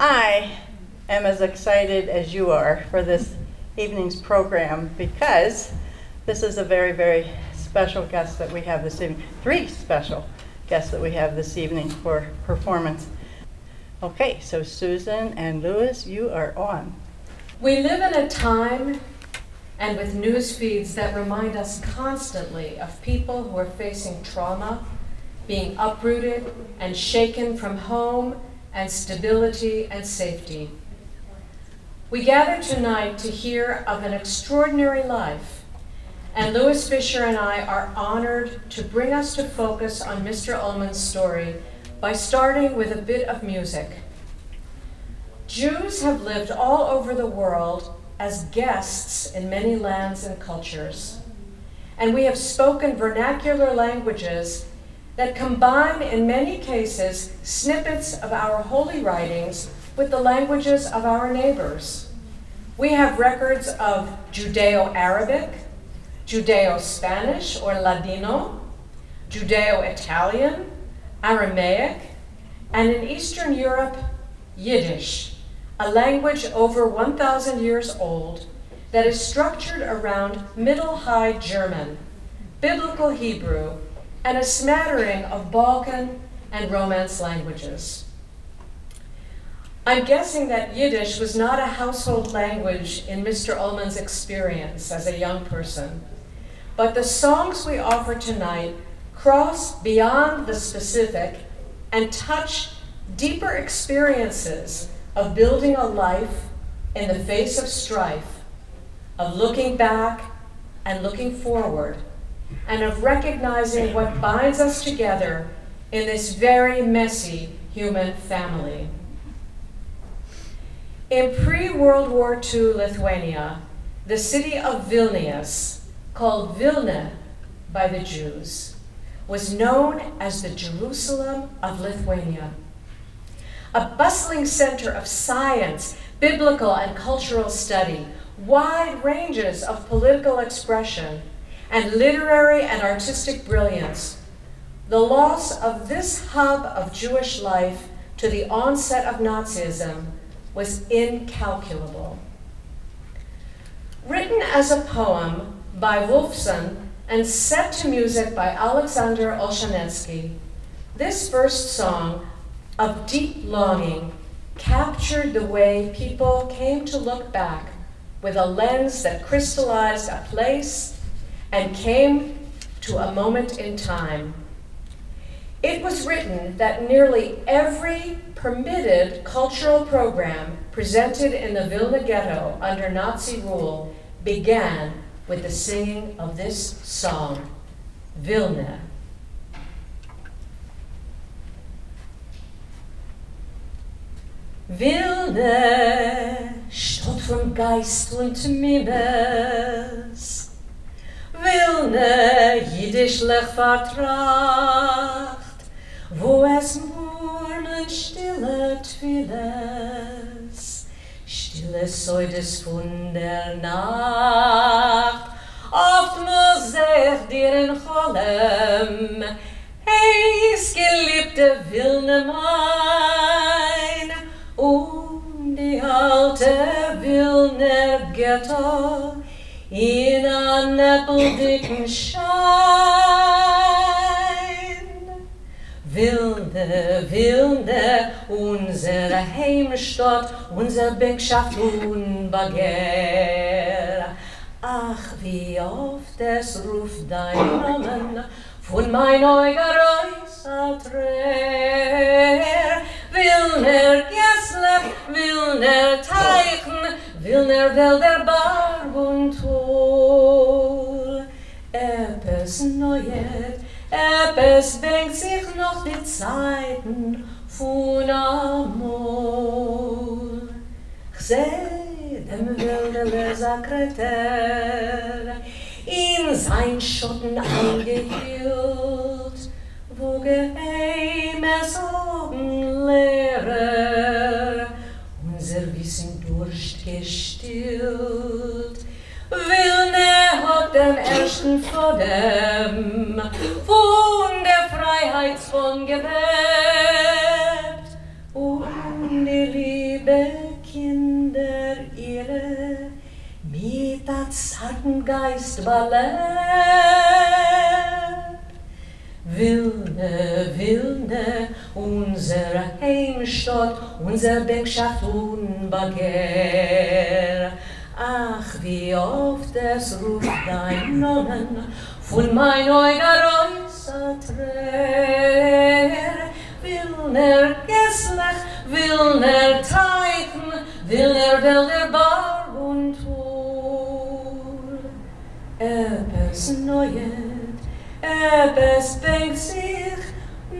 I am as excited as you are for this evening's program because this is a very, very special guest that we have this evening. Three special guests that we have this evening for performance. Okay, so Susan and Lewis, you are on. We live in a time and with news feeds that remind us constantly of people who are facing trauma, being uprooted and shaken from home and stability and safety. We gather tonight to hear of an extraordinary life, and Lewis Fisher and I are honored to bring us to focus on Mr. Ullman's story by starting with a bit of music. Jews have lived all over the world as guests in many lands and cultures, and we have spoken vernacular languages that combine, in many cases, snippets of our holy writings with the languages of our neighbors. We have records of Judeo Arabic, Judeo Spanish or Ladino, Judeo Italian, Aramaic, and in Eastern Europe, Yiddish, a language over 1,000 years old that is structured around Middle High German, Biblical Hebrew, and a smattering of Balkan and Romance languages. I'm guessing that Yiddish was not a household language in Mr. Ullman's experience as a young person, but the songs we offer tonight cross beyond the specific and touch deeper experiences of building a life in the face of strife, of looking back and looking forward and of recognizing what binds us together in this very messy human family. In pre World War II Lithuania, the city of Vilnius, called Vilna by the Jews, was known as the Jerusalem of Lithuania. A bustling center of science, biblical and cultural study, wide ranges of political expression, and literary and artistic brilliance, the loss of this hub of Jewish life to the onset of Nazism was incalculable. Written as a poem by Wolfson and set to music by Alexander Olshanetsky, this first song of deep longing captured the way people came to look back with a lens that crystallized a place and came to a moment in time. It was written that nearly every permitted cultural program presented in the Vilna ghetto under Nazi rule began with the singing of this song, Vilna. Vilna, Stadt von Geist und Mimes, Wilne jiddischlich vertracht, wo es murmeln stille Twiles, stille Säudes von der Nacht, oft muss ich dir in Cholem, hey, es geliebte Wilne mein, und die alte Wilne Ghetto, in a neppeldicken Schein. Wilde, wilde, unsere Heimstadt, unser Bänkschaft unbegehr. Ach, wie oft es ruft dein Namen von mein neuer reis atrer will ner gesleb will ner teichen will ner wel der barg und tol er neuet neuer er sich noch die zeiten von amor. Gseh dem wel der zakreter in sein Schotten eingehüllt, wo geheimes oben Lehrer unser Wissen Durst gestillt. Wilne hat dem ersten vor dem von der Freiheit von gewebt harten Geist ballert. Wilde, wilde, unser Heimstott, unser Bekschaft unbegehr. Ach, wie oft es ruft dein Namen, von mein Euger uns atrer. Will ner Gesslach, will ner Teiten, will ner Wälder bauen, Etwas er sich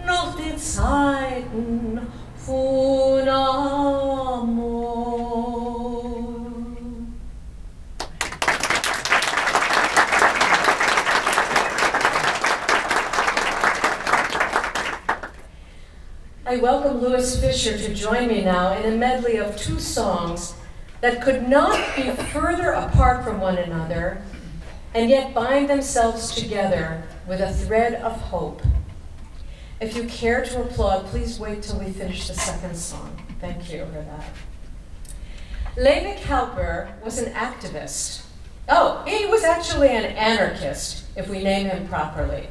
noch die Zeiten von Amor. I welcome Lewis Fisher to join me now in a medley of two songs that could not be further apart from one another and yet bind themselves together with a thread of hope. If you care to applaud, please wait till we finish the second song. Thank you for that. Leivick Halper was an activist. Oh, he was actually an anarchist, if we name him properly.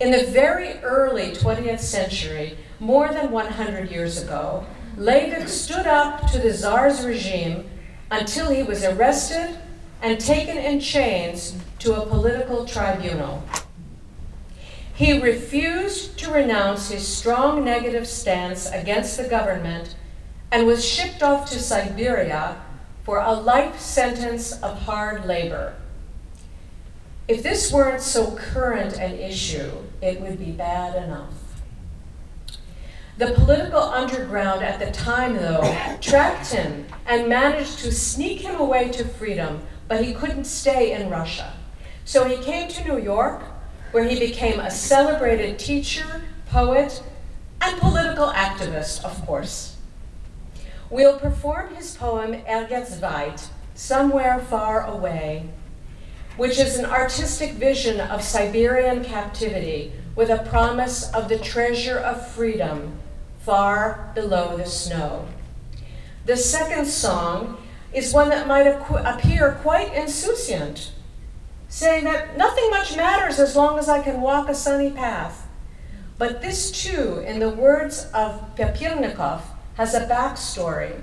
In the very early 20th century, more than 100 years ago, Leivick stood up to the Tsar's regime until he was arrested and taken in chains to a political tribunal. He refused to renounce his strong negative stance against the government and was shipped off to Siberia for a life sentence of hard labor. If this weren't so current an issue, it would be bad enough. The political underground at the time, though, tracked him and managed to sneak him away to freedom, but he couldn't stay in Russia. So he came to New York, where he became a celebrated teacher, poet, and political activist, of course. We'll perform his poem Er geht's weit, Somewhere Far Away, which is an artistic vision of Siberian captivity with a promise of the treasure of freedom far below the snow. The second song is one that might appear quite insouciant, saying that nothing much matters as long as I can walk a sunny path. But this too, in the words of Papirnikov, has a backstory.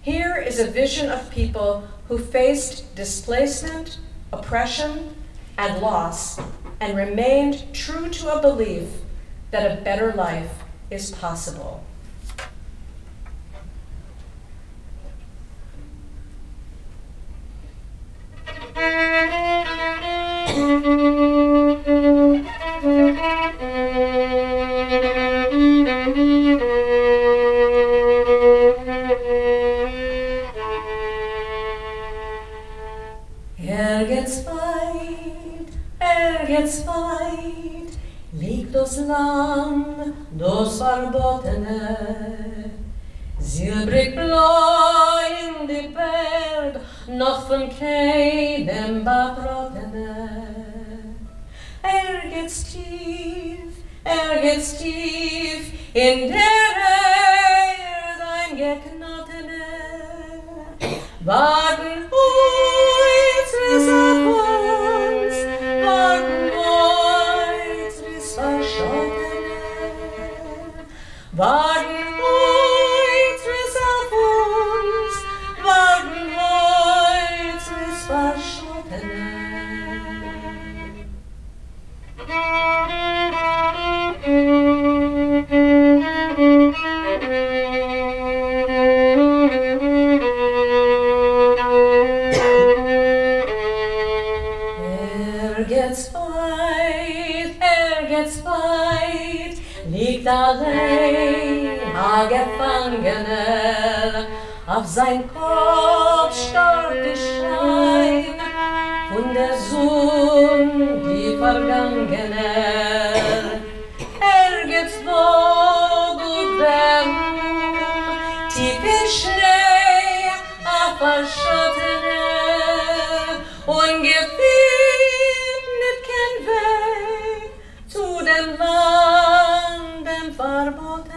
Here is a vision of people who faced displacement, oppression, and loss, and remained true to a belief that a better life is possible. Er geht's weit, er geht's weit, liegt das Land, das Verbotene. Silbrig Berg, noch von keinem Bachrottene. Er geht's tief, er geht's tief, in der Erde ein Geknottene. Warten uns warten uns Gefangener. Auf sein Kopf starrt der Schein von der Sonne, die Vergangene. Er geht's wo gut werden, tief in Schnee, auf verschottene, ungefindet kein Weg zu dem Land, dem Verbotenen.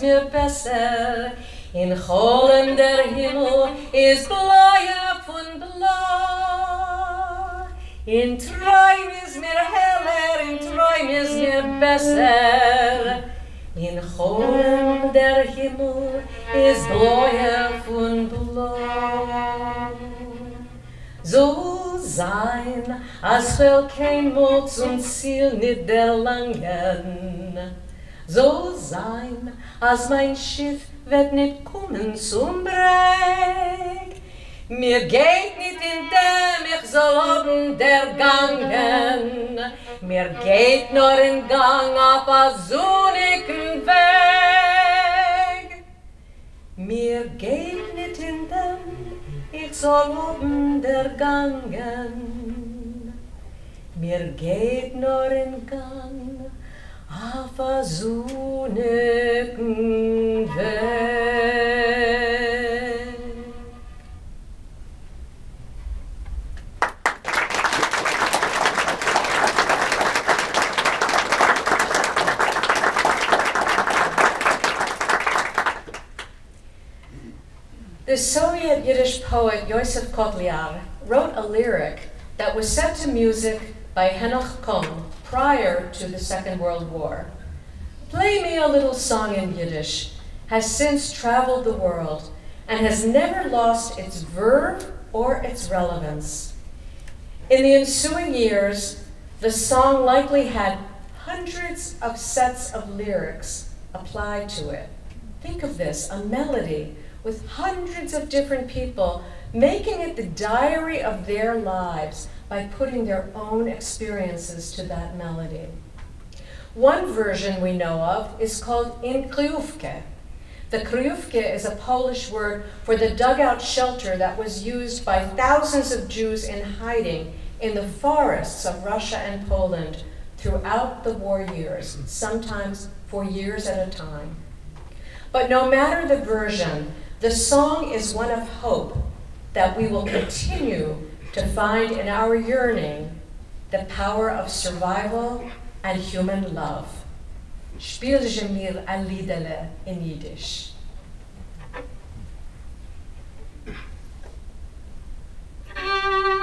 Ist mir besser. In Cholem der Himmel ist bläuer von blau. In Träum ist mir heller, in Träum ist mir besser. In Cholem der Himmel is bloeien von Blau. So sein, als will kein Mut zum Ziel nicht der Langen. So sein, als mein Schiff wird nicht kommen zum Breck. Mir geht nicht in dem ich soll oben der Gangen. Mir geht nur in Gang auf a sonnigen Weg. Mir geht nicht in dem ich soll oben der Gangen. Mir geht nur in Gang Weg. Mm-hmm. The Soviet Yiddish poet Yosef Kotliar wrote a lyric that was set to music by Henoch Kohn prior to the Second World War. Play Me a Little Song in Yiddish has since traveled the world and has never lost its verve or its relevance. In the ensuing years, the song likely had hundreds of sets of lyrics applied to it. Think of this a melody with hundreds of different people making it the diary of their lives by putting their own experiences to that melody. One version we know of is called in kryjówkę. The kryjówka is a Polish word for the dugout shelter that was used by thousands of Jews in hiding in the forests of Russia and Poland throughout the war years, sometimes for years at a time. But no matter the version, the song is one of hope that we will continue to find in our yearning the power of survival and human love. Spiel ein Liedele in Yiddish.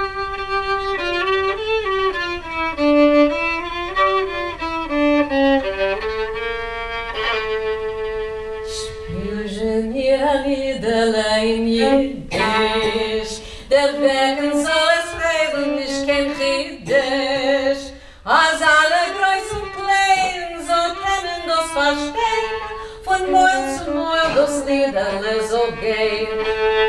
von Mäuel zu Mäuel das Liederle so gehen.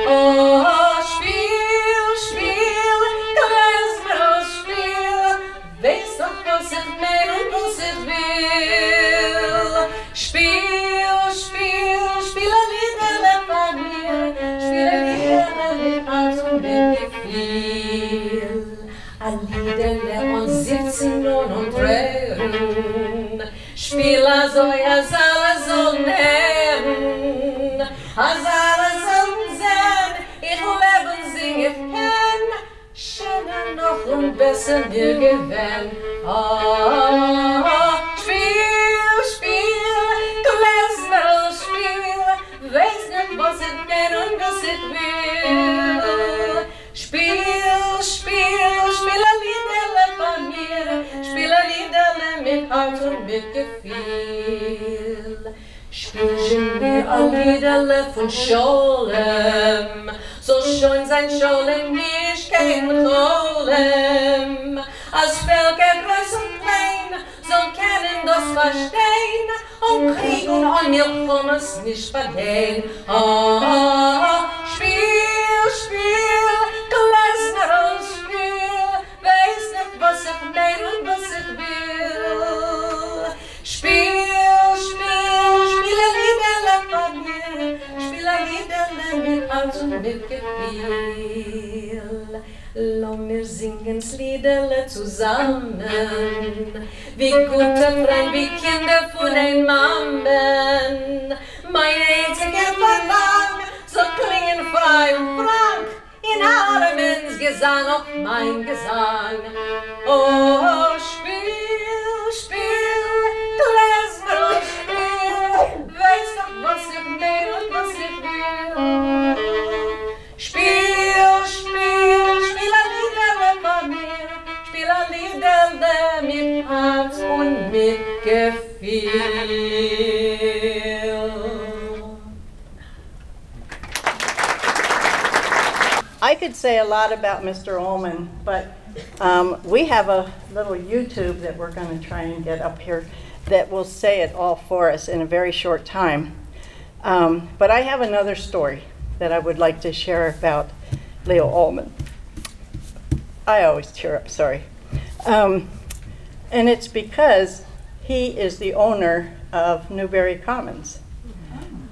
Oh, spiel, spiel, kleines Mäuel, spiel, weiß doch, was ich mein und was ich will. Spiel, spiel, spiel ein Liederle von mir, Liederle und sitzen nun und drehen. Spiel also, ja, alle sollen hören. Als alle sollen sehen, ich lebe, sing ich kenn. Schöner noch und besser mir gewinn. Oh, oh, oh, spiel, spiel, klesmer, spiel. Weiß nicht, was ich bin und was ich will. Mit Herz und mit Gefühl. Spiel mir a Liederle von Scholem, so schön sein Scholem nicht kein Cholem. Als Völker groß und klein, so kennen das Verstehen, und Krieg und Unmilch es nicht vergehen. Oh, oh, oh, spiel, spiel, Klezmer und Spiel, und mitgefiel. Lass mir singen's Liederle zusammen, wie gute Freund, wie Kinder von ein Mammen. Mein einziger Verlang soll klingen frei und frank, in allem Gesang, auch mein Gesang. Oh, spiel, spiel, was und was. Spiel, spiel, spiel ein Liederle von mir, spiel ein Liederle mit Herz und mit Gefühl. I could say a lot about Mr. Ullman, but um, we have a little YouTube that we're going to try and get up here that will say it all for us in a very short time. Um, but I have another story that I would like to share about Leo Ullman. I always tear up, sorry. Um, and it's because he is the owner of Newberry Commons.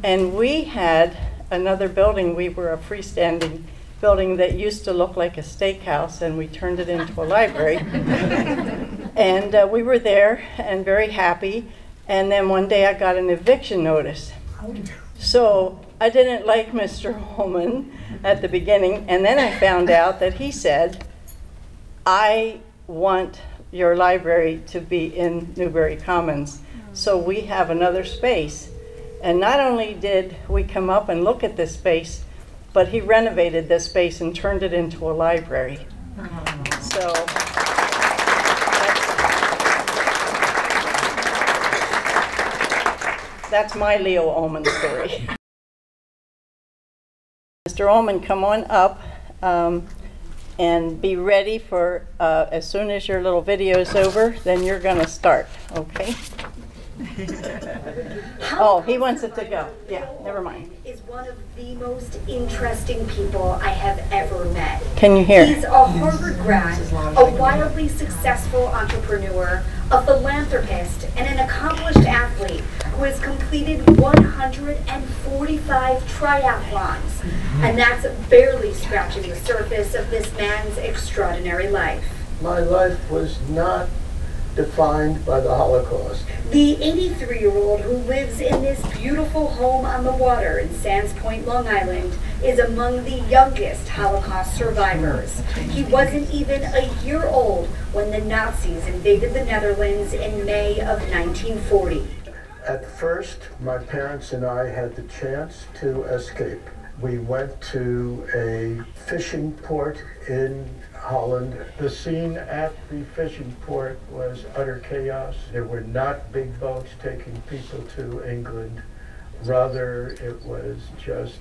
And we had another building, we were a freestanding building that used to look like a steakhouse, and we turned it into a library. and uh, we were there and very happy. And then one day I got an eviction notice. So I didn't like Mr. Ullman at the beginning, and then I found out that he said, I want your library to be in Newberry Commons. So we have another space. And not only did we come up and look at this space, but he renovated this space and turned it into a library. So. That's my Leo Ullman story. Mr. Ullman, come on up um, and be ready for, uh, as soon as your little video is over, then you're going to start, okay? Oh, he wants it to go. Yeah, never mind. Is one of the most interesting people I have ever met. Can you hear? He's a Harvard grad, a wildly successful entrepreneur, a philanthropist, and an accomplished athlete who has completed 145 triathlons. Mm-hmm. And that's barely scratching the surface of this man's extraordinary life. My life was not defined by the Holocaust. The 83 year old who lives in this beautiful home on the water in Sands Point, Long Island, is among the youngest Holocaust survivors. He wasn't even a year old when the Nazis invaded the Netherlands in May of 1940. At first, my parents and I had the chance to escape. We went to a fishing port in Holland. The scene at the fishing port was utter chaos. There were not big boats taking people to England. Rather, it was just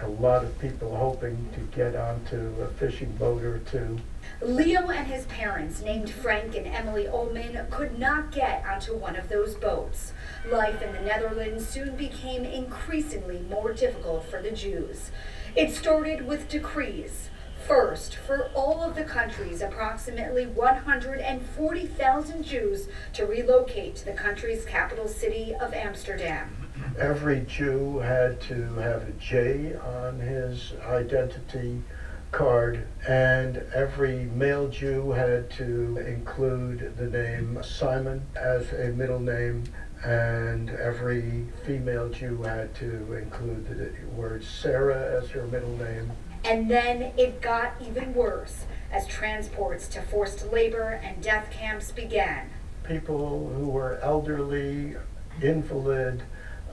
a lot of people hoping to get onto a fishing boat or two. Leo and his parents, named Frank and Emily Ullman, could not get onto one of those boats. Life in the Netherlands soon became increasingly more difficult for the Jews. It started with decrees. First, for all of the country's approximately 140,000 Jews to relocate to the country's capital city of Amsterdam. Every Jew had to have a J on his identity card, and every male Jew had to include the name Simon as a middle name, and every female Jew had to include the word Sarah as her middle name. And then it got even worse as transports to forced labor and death camps began. People who were elderly, invalid,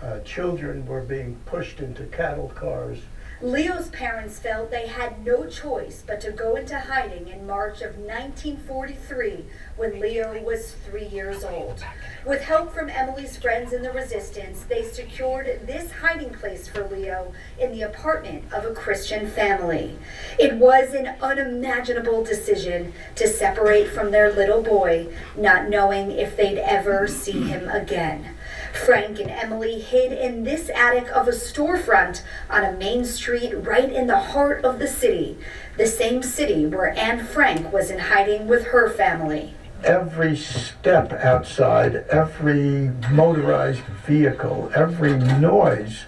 uh, children were being pushed into cattle cars. Leo's parents felt they had no choice but to go into hiding in March of 1943 when Leo was three years old. With help from Emily's friends in the resistance, they secured this hiding place for Leo in the apartment of a Christian family. It was an unimaginable decision to separate from their little boy, not knowing if they'd ever see him again. Frank and Emily hid in this attic of a storefront on a main street right in the heart of the city, the same city where Anne Frank was in hiding with her family. Every step outside, every motorized vehicle, every noise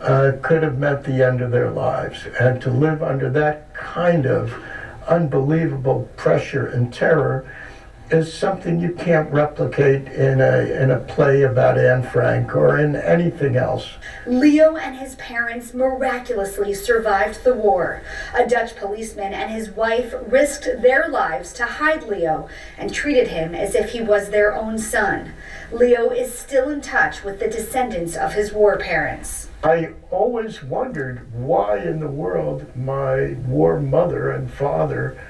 uh, could have meant the end of their lives. And to live under that kind of unbelievable pressure and terror is something you can't replicate in a, in a play about Anne Frank or in anything else. Leo and his parents miraculously survived the war. A Dutch policeman and his wife risked their lives to hide Leo and treated him as if he was their own son. Leo is still in touch with the descendants of his war parents. I always wondered why in the world my war mother and father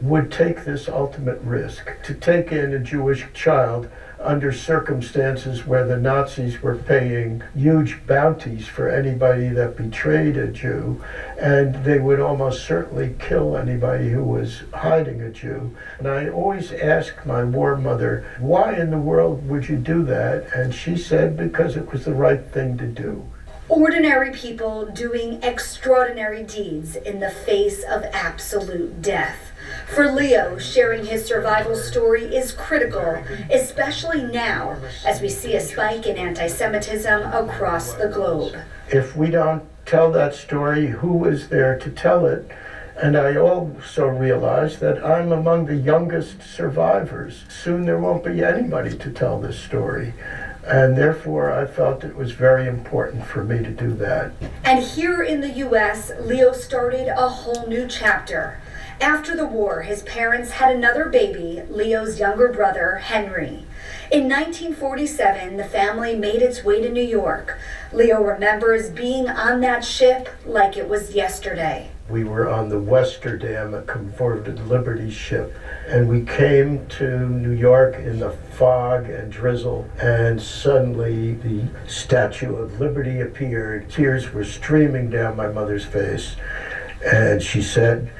would take this ultimate risk to take in a Jewish child under circumstances where the Nazis were paying huge bounties for anybody that betrayed a Jew, and they would almost certainly kill anybody who was hiding a Jew. And I always asked my war mother, why in the world would you do that? And she said, because it was the right thing to do. Ordinary people doing extraordinary deeds in the face of absolute death. For Leo, sharing his survival story is critical, especially now as we see a spike in anti Semitism across the globe. If we don't tell that story, who is there to tell it? And I also realize that I'm among the youngest survivors. Soon there won't be anybody to tell this story. And therefore, I felt it was very important for me to do that. And here in the U.S., Leo started a whole new chapter. After the war, his parents had another baby, Leo's younger brother, Henry. In 1947, the family made its way to New York. Leo remembers being on that ship like it was yesterday. We were on the Westerdam, a converted Liberty ship, and we came to New York in the fog and drizzle, and suddenly the Statue of Liberty appeared. Tears were streaming down my mother's face, and she said,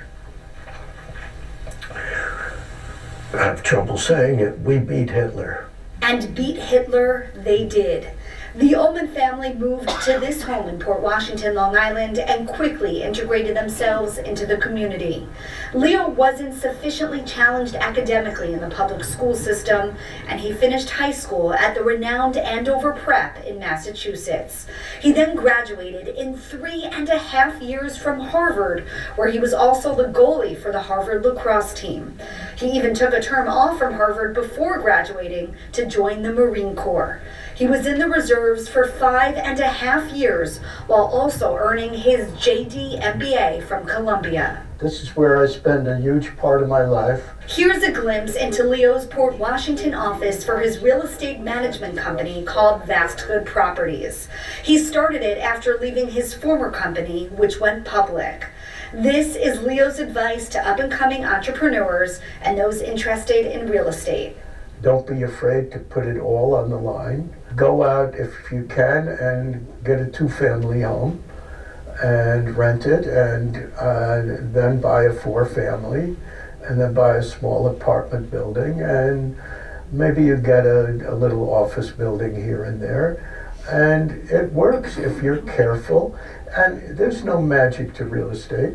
I have trouble saying it, we beat Hitler. And beat Hitler they did. The Ullman family moved to this home in Port Washington, Long Island, and quickly integrated themselves into the community. Leo wasn't sufficiently challenged academically in the public school system, and he finished high school at the renowned Andover Prep in Massachusetts. He then graduated in three and a half years from Harvard, where he was also the goalie for the Harvard lacrosse team. He even took a term off from Harvard before graduating to join the Marine Corps. He was in the reserves for five and a half years while also earning his JD MBA from Columbia. This is where I spend a huge part of my life. Here's a glimpse into Leo's Port Washington office for his real estate management company called Vastgoed Properties. He started it after leaving his former company, which went public. This is Leo's advice to up and coming entrepreneurs and those interested in real estate. Don't be afraid to put it all on the line. Go out if you can and get a two family home and rent it and uh, then buy a four family and then buy a small apartment building and maybe you get a, a little office building here and there. And it works if you're careful. And there's no magic to real estate.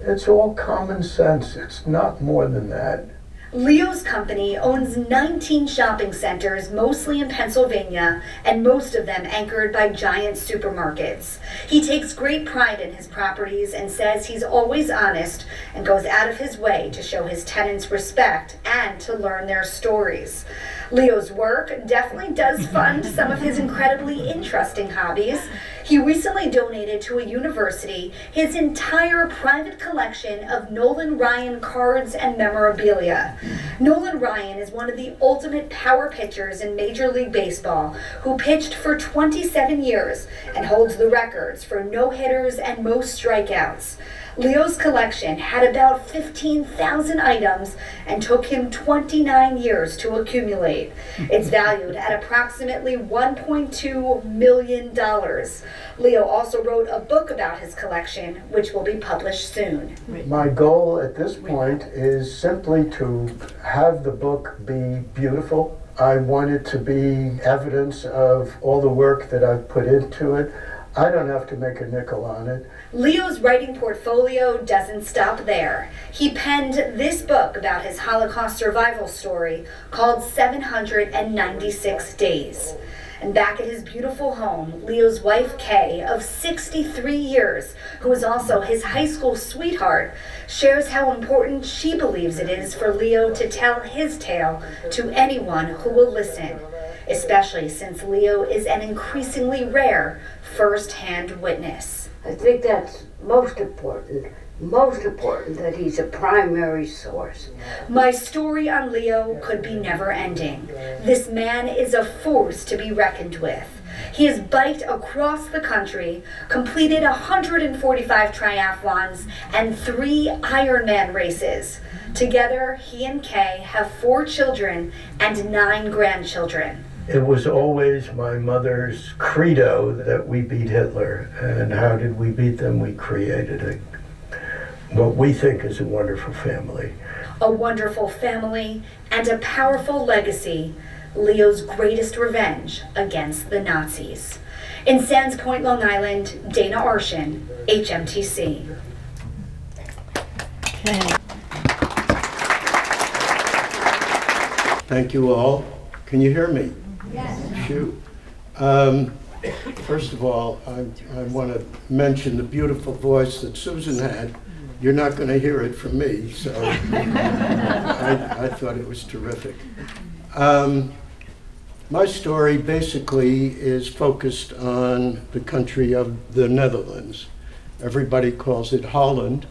It's all common sense. It's not more than that Leo's company owns 19 shopping centers, mostly in Pennsylvania, and most of them anchored by giant supermarkets. He takes great pride in his properties and says he's always honest and goes out of his way to show his tenants respect and to learn their stories. Leo's work definitely does fund some of his incredibly interesting hobbies. He recently donated to a university his entire private collection of Nolan Ryan cards and memorabilia. Nolan Ryan is one of the ultimate power pitchers in Major League Baseball who pitched for 27 years and holds the records for no hitters and most strikeouts. Leo's collection had about 15,000 items and took him 29 years to accumulate. It's valued at approximately $1.2 million. Leo also wrote a book about his collection, which will be published soon. My goal at this point is simply to have the book be beautiful. I want it to be evidence of all the work that I've put into it. I don't have to make a nickel on it. Leo's writing portfolio doesn't stop there. He penned this book about his Holocaust survival story called 796 Days. And back at his beautiful home, Leo's wife Kay, of 63 years, who is also his high school sweetheart, shares how important she believes it is for Leo to tell his tale to anyone who will listen, especially since Leo is an increasingly rare first hand witness. I think that's most important. Most important that he's a primary source. My story on Leo could be never ending. This man is a force to be reckoned with. He has biked across the country, completed 145 triathlons, and three Ironman races. Together, he and Kay have four children and nine grandchildren. It was always my mother's credo that we beat Hitler. And how did we beat them? We created a, what we think is a wonderful family. A wonderful family and a powerful legacy, Leo's greatest revenge against the Nazis. In Sands Point, Long Island, Dana Arschin, HMTC. Okay. Thank you all. Can you hear me? Yes. Shoot. Um, First of all, I, I want to mention the beautiful voice that Susan had. You're not going to hear it from me, so I, I thought it was terrific. Um, my story basically is focused on the country of the Netherlands. Everybody calls it Holland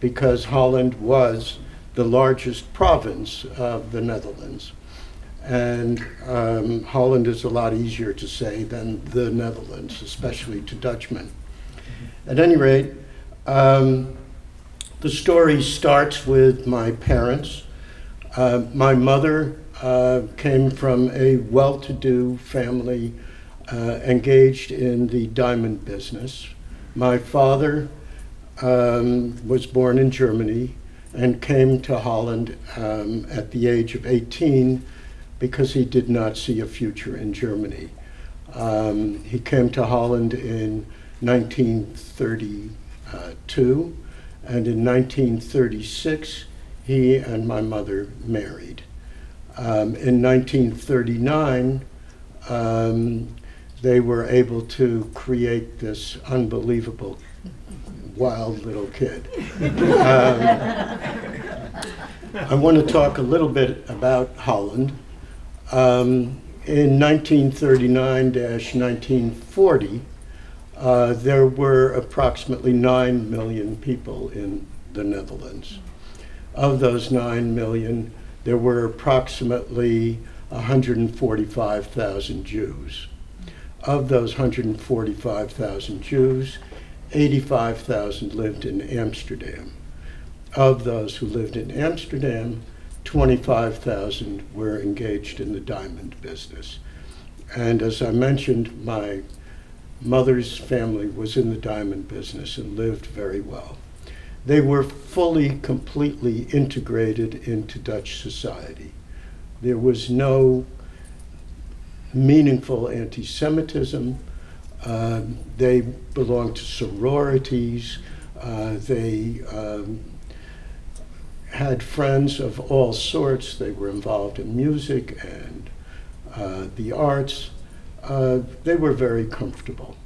because Holland was the largest province of the Netherlands. And um, Holland is a lot easier to say than the Netherlands, especially to Dutchmen. At any rate, um, the story starts with my parents. Uh, my mother uh, came from a well to do family uh, engaged in the diamond business. My father um, was born in Germany and came to Holland um, at the age of 18 because he did not see a future in Germany. Um, he came to Holland in 1932, and in 1936, he and my mother married. Um, in 1939, um, they were able to create this unbelievable, wild little kid. Um, I want to talk a little bit about Holland. Um, in 1939-1940, uh, there were approximately 9 million people in the Netherlands. Of those 9 million, there were approximately 145,000 Jews. Of those 145,000 Jews, 85,000 lived in Amsterdam. Of those who lived in Amsterdam, 25,000 were engaged in the diamond business. And as I mentioned, my mother's family was in the diamond business and lived very well. They were fully, completely integrated into Dutch society. There was no meaningful anti Semitism. Uh, they belonged to sororities. Uh, they um, had friends of all sorts. They were involved in music and uh, the arts. Uh, they were very comfortable.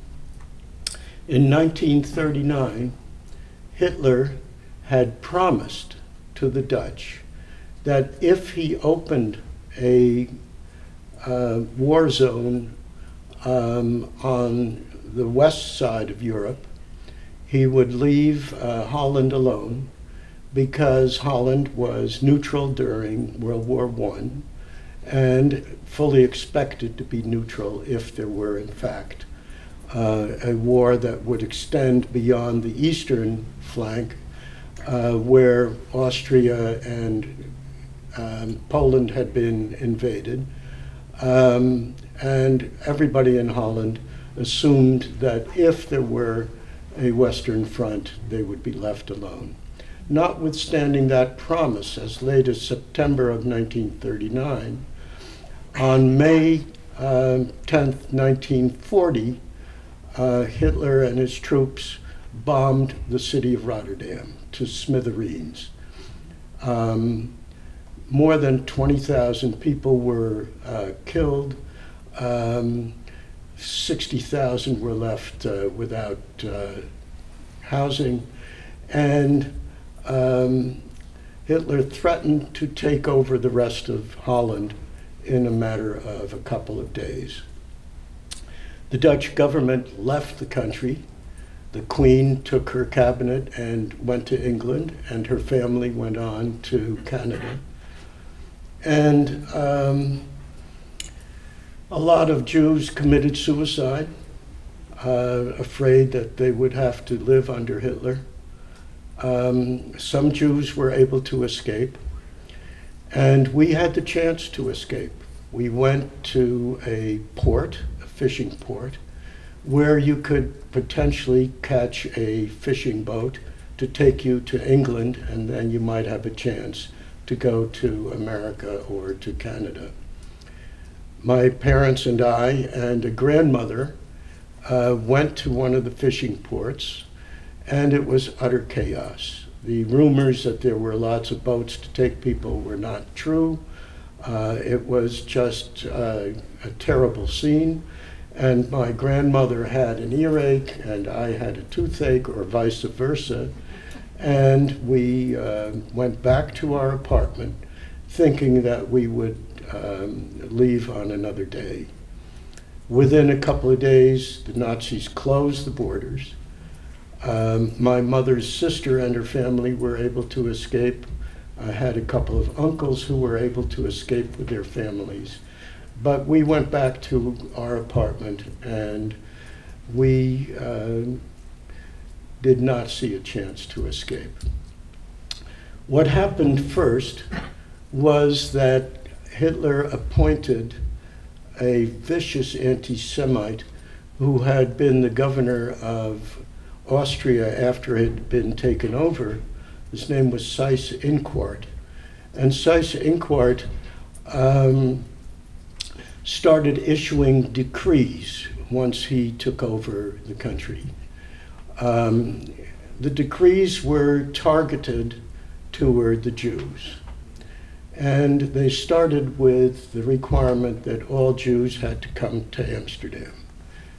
In 1939, Hitler had promised to the Dutch that if he opened a uh, war zone um, on the west side of Europe, he would leave uh, Holland alone because Holland was neutral during World War I and fully expected to be neutral if there were, in fact, uh, a war that would extend beyond the eastern flank, uh, where Austria and um, Poland had been invaded. Um, and everybody in Holland assumed that if there were a Western front, they would be left alone. Notwithstanding that promise, as late as September of 1939, on May uh, 10th, 1940, uh, Hitler and his troops bombed the city of Rotterdam to smithereens. Um, more than 20,000 people were uh, killed. Um, 60,000 were left uh, without uh, housing. And um, Hitler threatened to take over the rest of Holland in a matter of a couple of days. The Dutch government left the country. The Queen took her cabinet and went to England, and her family went on to Canada. And um, a lot of Jews committed suicide, uh, afraid that they would have to live under Hitler. Um, some Jews were able to escape, and we had the chance to escape. We went to a port, a fishing port, where you could potentially catch a fishing boat to take you to England, and then you might have a chance to go to America or to Canada. My parents and I and a grandmother uh, went to one of the fishing ports, and it was utter chaos. The rumors that there were lots of boats to take people were not true. Uh, it was just uh, a terrible scene, and my grandmother had an earache, and I had a toothache, or vice versa. And we uh, went back to our apartment thinking that we would um, leave on another day. Within a couple of days, the Nazis closed the borders. Um, my mother's sister and her family were able to escape. I had a couple of uncles who were able to escape with their families. But we went back to our apartment and we uh, did not see a chance to escape. What happened first was that Hitler appointed a vicious anti Semite who had been the governor of Austria after it had been taken over. His name was Seyss Inquart. And Seyss Inquart um, started issuing decrees once he took over the country. Um, the decrees were targeted toward the Jews. And they started with the requirement that all Jews had to come to Amsterdam.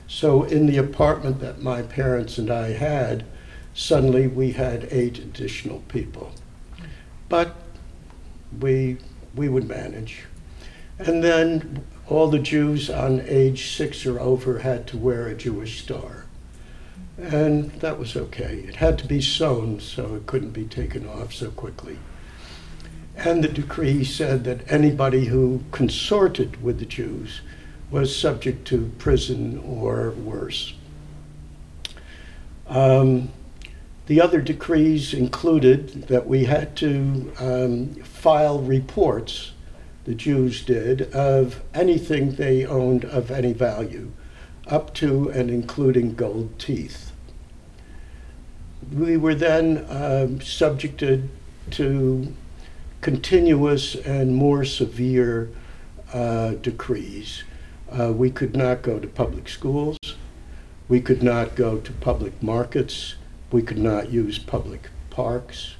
So, in the apartment that my parents and I had, suddenly we had eight additional people. But we, we would manage. And then all the Jews on age six or over had to wear a Jewish star. And that was okay. It had to be sewn so it couldn't be taken off so quickly. And the decree said that anybody who consorted with the Jews was subject to prison or worse. Um, the other decrees included that we had to um, file reports, the Jews did, of anything they owned of any value, up to and including gold teeth. We were then um, subjected to continuous and more severe uh, decrees. Uh, we could not go to public schools. We could not go to public markets. We could not use public parks.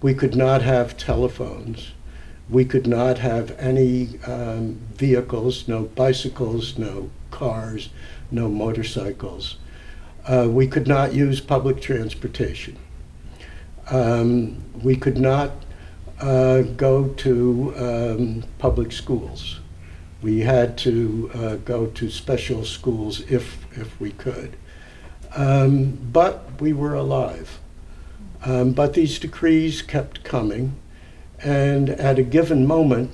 We could not have telephones. We could not have any um, vehicles, no bicycles, no cars, no motorcycles. Uh, we could not use public transportation. Um, we could not uh, go to um, public schools. We had to uh, go to special schools if, if we could. Um, but we were alive. Um, but these decrees kept coming, and at a given moment,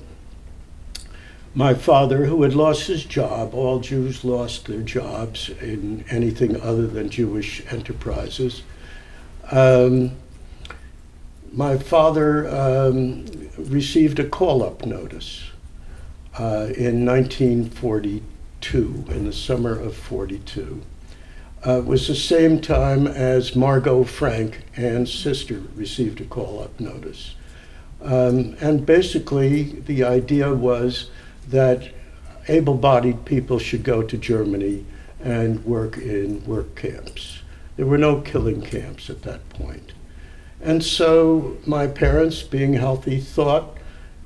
my father, who had lost his job, all Jews lost their jobs in anything other than Jewish enterprises, um, my father um, received a call up notice uh, in 1942, in the summer of 42. Uh, it was the same time as Margot Frank, Anne's sister, received a call up notice. Um, and basically, the idea was that able bodied people should go to Germany and work in work camps. There were no killing camps at that point. And so my parents, being healthy, thought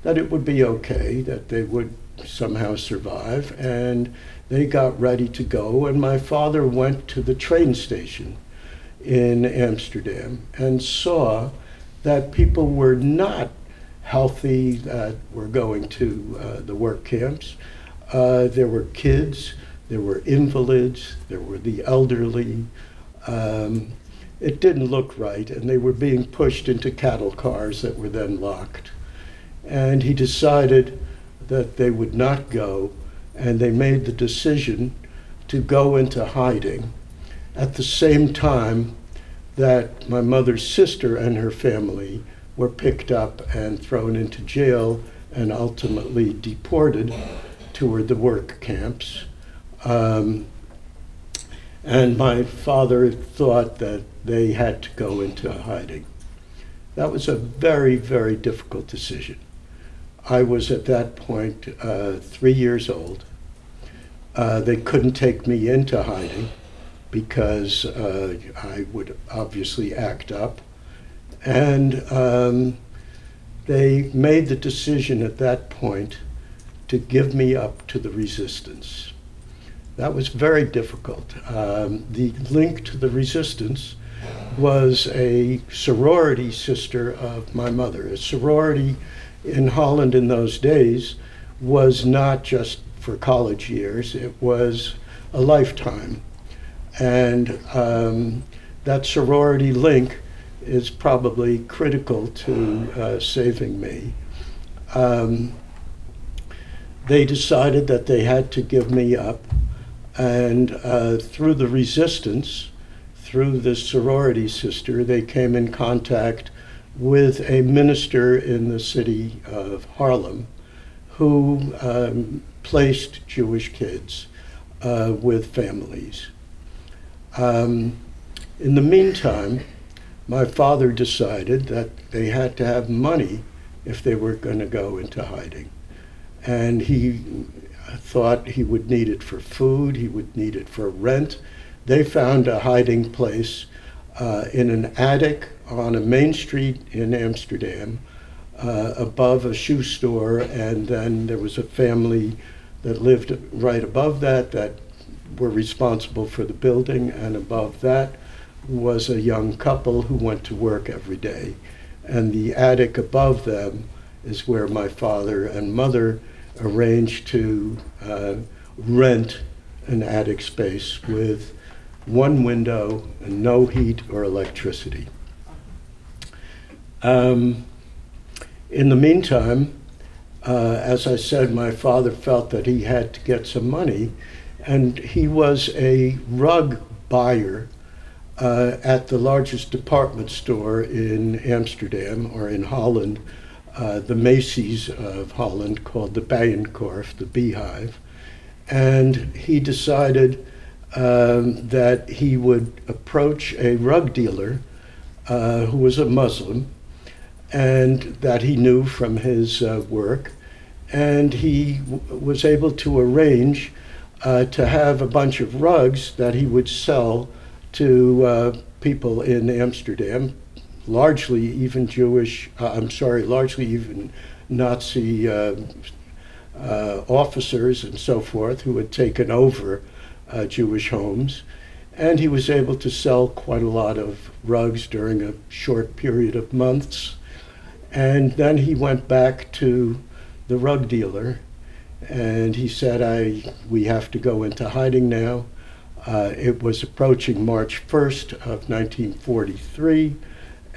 that it would be okay, that they would somehow survive. And they got ready to go, and my father went to the train station in Amsterdam and saw that people were not healthy that were going to uh, the work camps. Uh, there were kids, there were invalids, there were the elderly. Um, it didn't look right, and they were being pushed into cattle cars that were then locked. And he decided that they would not go, and they made the decision to go into hiding at the same time that my mother's sister and her family were picked up and thrown into jail and ultimately deported toward the work camps. Um, and my father thought that they had to go into hiding. That was a very, very difficult decision. I was at that point uh, three years old. Uh, they couldn't take me into hiding because uh, I would obviously act up. And um, they made the decision at that point to give me up to the resistance. That was very difficult. Um, the link to the resistance was a sorority sister of my mother. A sorority in Holland in those days was not just for college years, it was a lifetime. And um, that sorority link is probably critical to uh, saving me. Um, they decided that they had to give me up, and uh, through the resistance, through the sorority sister, they came in contact with a minister in the city of Haarlem who um, placed Jewish kids uh, with families. Um, in the meantime, my father decided that they had to have money if they were going to go into hiding. And he thought he would need it for food, he would need it for rent. They found a hiding place uh, in an attic on a main street in Amsterdam uh, above a shoe store, and then there was a family that lived right above that that were responsible for the building, and above that was a young couple who went to work every day. And the attic above them is where my father and mother arranged to uh, rent an attic space with one window and no heat or electricity. Um, in the meantime, uh, as I said, my father felt that he had to get some money, and he was a rug buyer uh, at the largest department store in Amsterdam or in Holland, uh, the Macy's of Holland, called the Bijenkorf, the Beehive. And he decided um, that he would approach a rug dealer uh, who was a Muslim and that he knew from his uh, work. And he was able to arrange uh, to have a bunch of rugs that he would sell to uh, people in Amsterdam, largely even Jewish, uh, I'm sorry, largely even Nazi uh, uh, officers and so forth who had taken over Jewish homes. And he was able to sell quite a lot of rugs during a short period of months. And then he went back to the rug dealer and he said, I, we have to go into hiding now. Uh, it was approaching March 1st of 1943,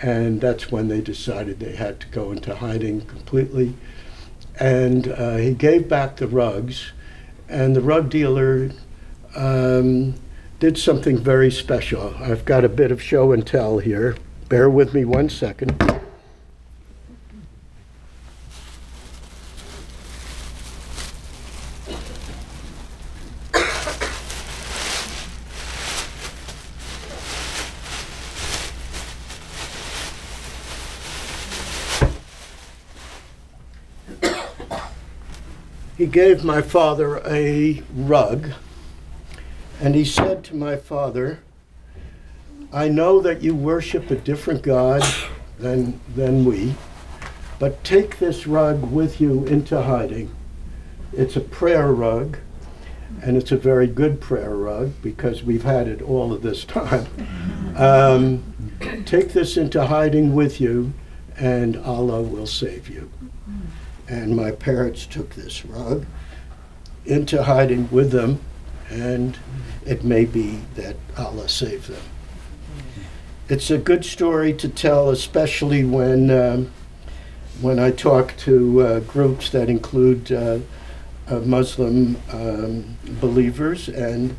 and that's when they decided they had to go into hiding completely. And uh, he gave back the rugs, and the rug dealer um, did something very special. I've got a bit of show and tell here. Bear with me one second. He gave my father a rug, and he said to my father, I know that you worship a different God than, than we, but take this rug with you into hiding. It's a prayer rug, and it's a very good prayer rug because we've had it all of this time. Um, take this into hiding with you, and Allah will save you. And my parents took this rug into hiding with them, and it may be that Allah saved them. It's a good story to tell, especially when um, when I talk to uh, groups that include uh, uh, Muslim um, believers, and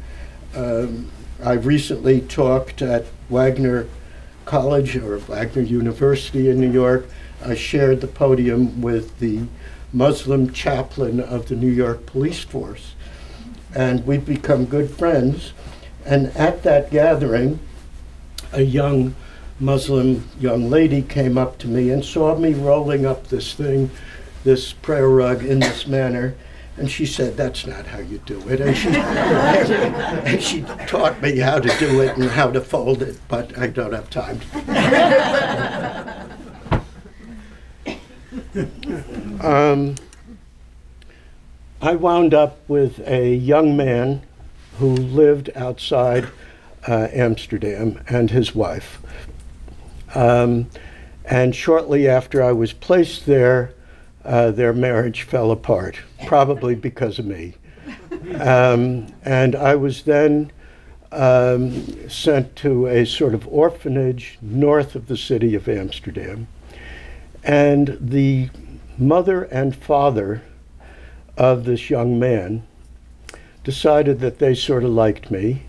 um, I recently talked at Wagner College or Wagner University in New York. I shared the podium with the Muslim chaplain of the New York Police Force, and we've become good friends. And at that gathering, a young Muslim young lady came up to me and saw me rolling up this thing, this prayer rug in this manner. And she said, That's not how you do it. And she, and she taught me how to do it and how to fold it, but I don't have time. um, I wound up with a young man who lived outside uh, Amsterdam and his wife. Um, and shortly after I was placed there, uh, their marriage fell apart, probably because of me. Um, and I was then um, sent to a sort of orphanage north of the city of Amsterdam. And the mother and father of this young man decided that they sort of liked me.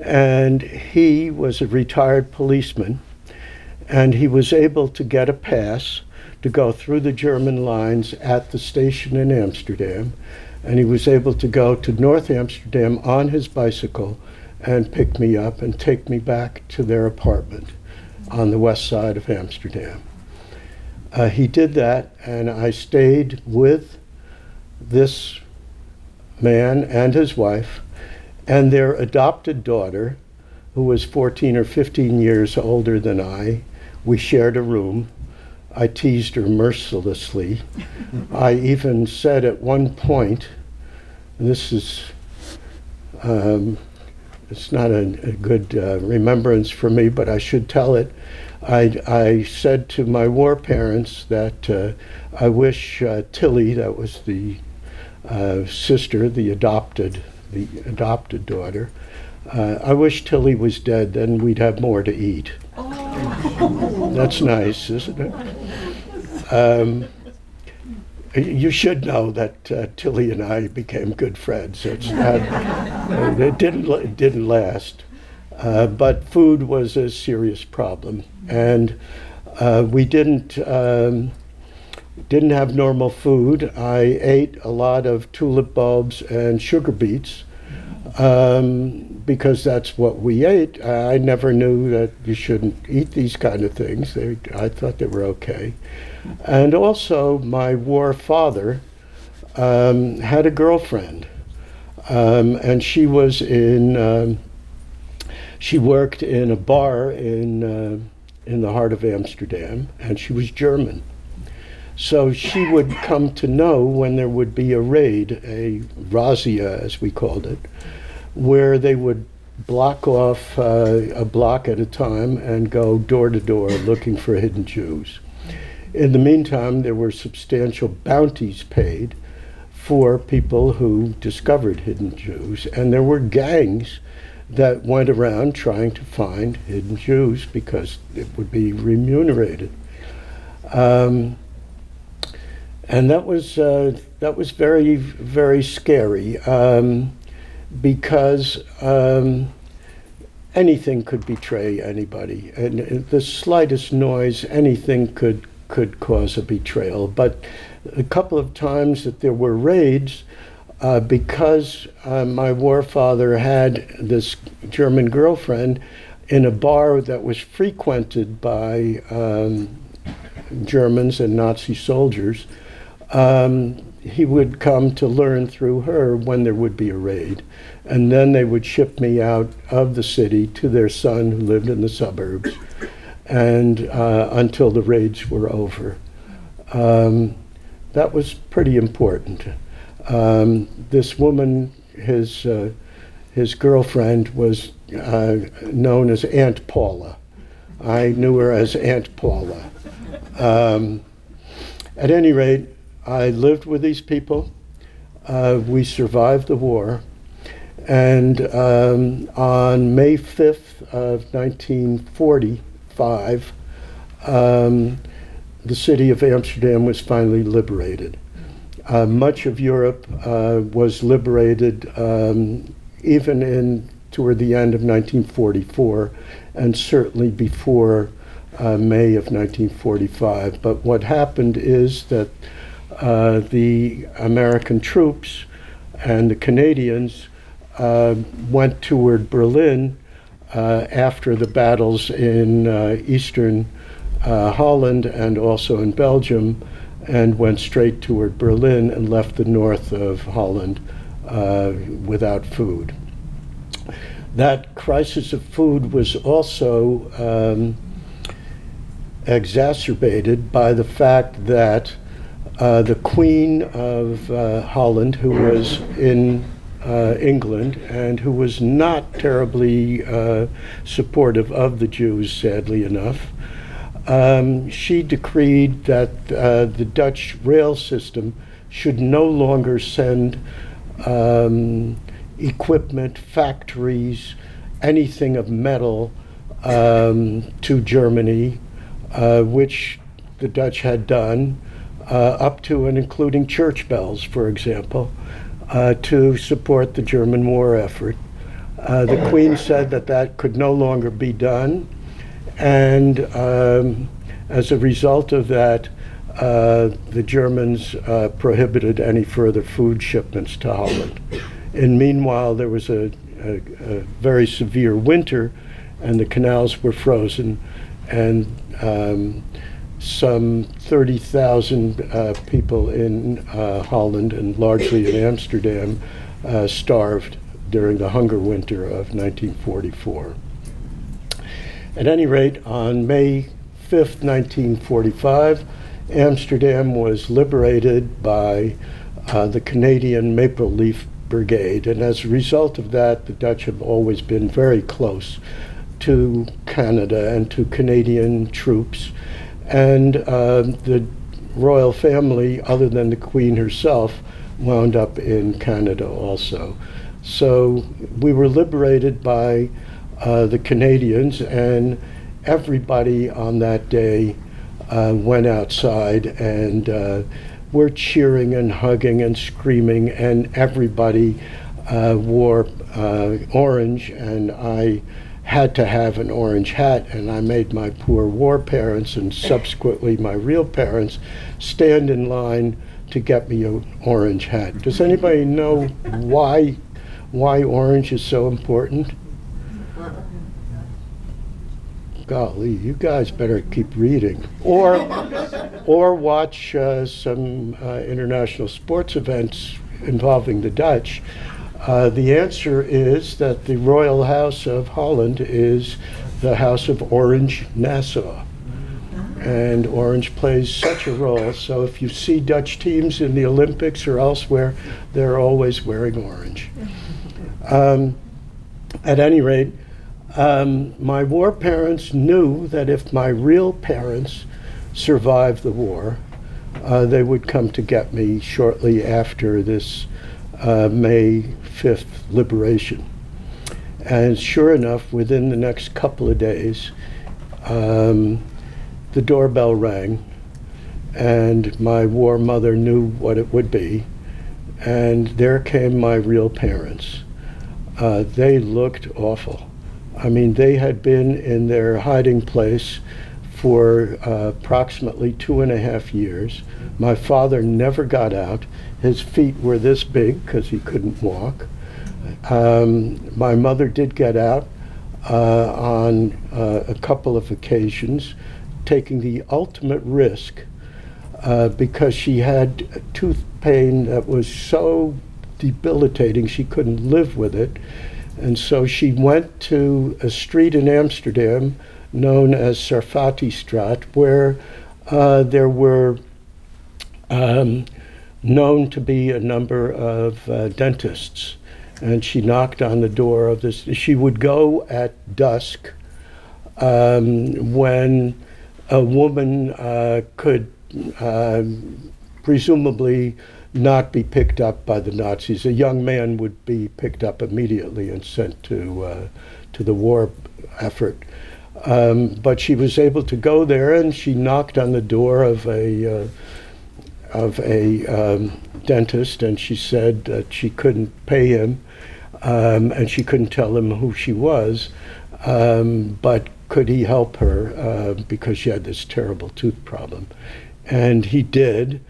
And he was a retired policeman, and he was able to get a pass to go through the German lines at the station in Amsterdam. And he was able to go to North Amsterdam on his bicycle and pick me up and take me back to their apartment on the west side of Amsterdam. Uh, he did that, and I stayed with this man and his wife and their adopted daughter, who was 14 or 15 years older than I. We shared a room. I teased her mercilessly. I even said at one point, this is, um, it's not a, a good uh, remembrance for me, but I should tell it. I, I said to my war parents that uh, I wish uh, Tilly, that was the uh, sister, the adopted, the adopted daughter. Uh, I wish Tilly was dead, then we'd have more to eat. That's nice, isn't it? Um, you should know that uh, Tilly and I became good friends. Not, it didn't it didn't last, uh, but food was a serious problem, and uh, we didn't. Um, didn't have normal food. I ate a lot of tulip bulbs and sugar beets um, because that's what we ate. I never knew that you shouldn't eat these kind of things. They, I thought they were okay. And also, my war father um, had a girlfriend, um, and she was in. She worked in a bar in uh, in the heart of Amsterdam, and she was German. So she would come to know when there would be a raid, a razzia as we called it, where they would block off uh, a block at a time and go door to door looking for hidden Jews. In the meantime, there were substantial bounties paid for people who discovered hidden Jews, and there were gangs that went around trying to find hidden Jews because it would be remunerated. Um, and that was uh, that was very very scary um, because um, anything could betray anybody, and the slightest noise, anything could could cause a betrayal. But a couple of times that there were raids. Uh, because uh, my war father had this German girlfriend in a bar that was frequented by um, Germans and Nazi soldiers, um, he would come to learn through her when there would be a raid. And then they would ship me out of the city to their son who lived in the suburbs and uh, until the raids were over. Um, that was pretty important. Um, this woman, his, uh, his girlfriend, was uh, known as Aunt Paula. I knew her as Aunt Paula. Um, at any rate, I lived with these people. Uh, we survived the war. And um, on May 5th of 1945, um, the city of Amsterdam was finally liberated. Uh, much of Europe uh, was liberated um, even in toward the end of 1944, and certainly before uh, May of 1945. But what happened is that uh, the American troops and the Canadians uh, went toward Berlin uh, after the battles in eastern Holland and also in Belgium, and went straight toward Berlin and left the north of Holland without food. That crisis of food was also um, exacerbated by the fact that uh, the Queen of uh, Holland, who was in uh, England and who was not terribly uh, supportive of the Jews, sadly enough, um, she decreed that uh, the Dutch rail system should no longer send um, equipment, factories, anything of metal um, to Germany, uh, which the Dutch had done, uh, up to and including church bells, for example, uh, to support the German war effort. Uh, the Queen said that that could no longer be done, and um, as a result of that, uh, the Germans uh, prohibited any further food shipments to Holland. And meanwhile, there was a, a, a very severe winter, and the canals were frozen, and um, some 30,000 uh, people in uh, Holland and largely in Amsterdam uh, starved during the hunger winter of 1944. At any rate, on May 5th, 1945, Amsterdam was liberated by uh, the Canadian Maple Leaf Brigade, and as a result of that, the Dutch have always been very close to Canada and to Canadian troops. And uh, the royal family, other than the Queen herself, wound up in Canada also. So we were liberated by uh, the Canadians, and everybody on that day uh, went outside and uh, were cheering and hugging and screaming, and everybody uh, wore uh, orange, and I had to have an orange hat, and I made my poor war parents and subsequently my real parents stand in line to get me an orange hat. Does anybody know why why orange is so important? Golly, you guys better keep reading, or or watch uh, some uh, international sports events involving the Dutch. Uh, the answer is that the royal house of Holland is the House of Orange Nassau. And orange plays such a role. So if you see Dutch teams in the Olympics or elsewhere, they're always wearing orange. Um, at any rate, um, my war parents knew that if my real parents survived the war, uh, they would come to get me shortly after this uh, May 5th liberation. And sure enough, within the next couple of days, um, the doorbell rang, and my war mother knew what it would be. And there came my real parents. Uh, they looked awful. I mean, they had been in their hiding place for uh, approximately two and a half years. My father never got out. His feet were this big because he couldn't walk. Um, my mother did get out uh, on uh, a couple of occasions, taking the ultimate risk uh, because she had tooth pain that was so debilitating she couldn't live with it. And so she went to a street in Amsterdam known as Sarphatistraat, where uh, there were um, known to be a number of uh, dentists. And she knocked on the door of this. She would go at dusk um, when a woman uh, could uh, presumably not be picked up by the Nazis. A young man would be picked up immediately and sent to uh, to the war effort. Um, but she was able to go there, and she knocked on the door of a uh, of a um, dentist, and she said that she couldn't pay him, um, and she couldn't tell him who she was, um, but could he help her uh, because she had this terrible tooth problem, and he did,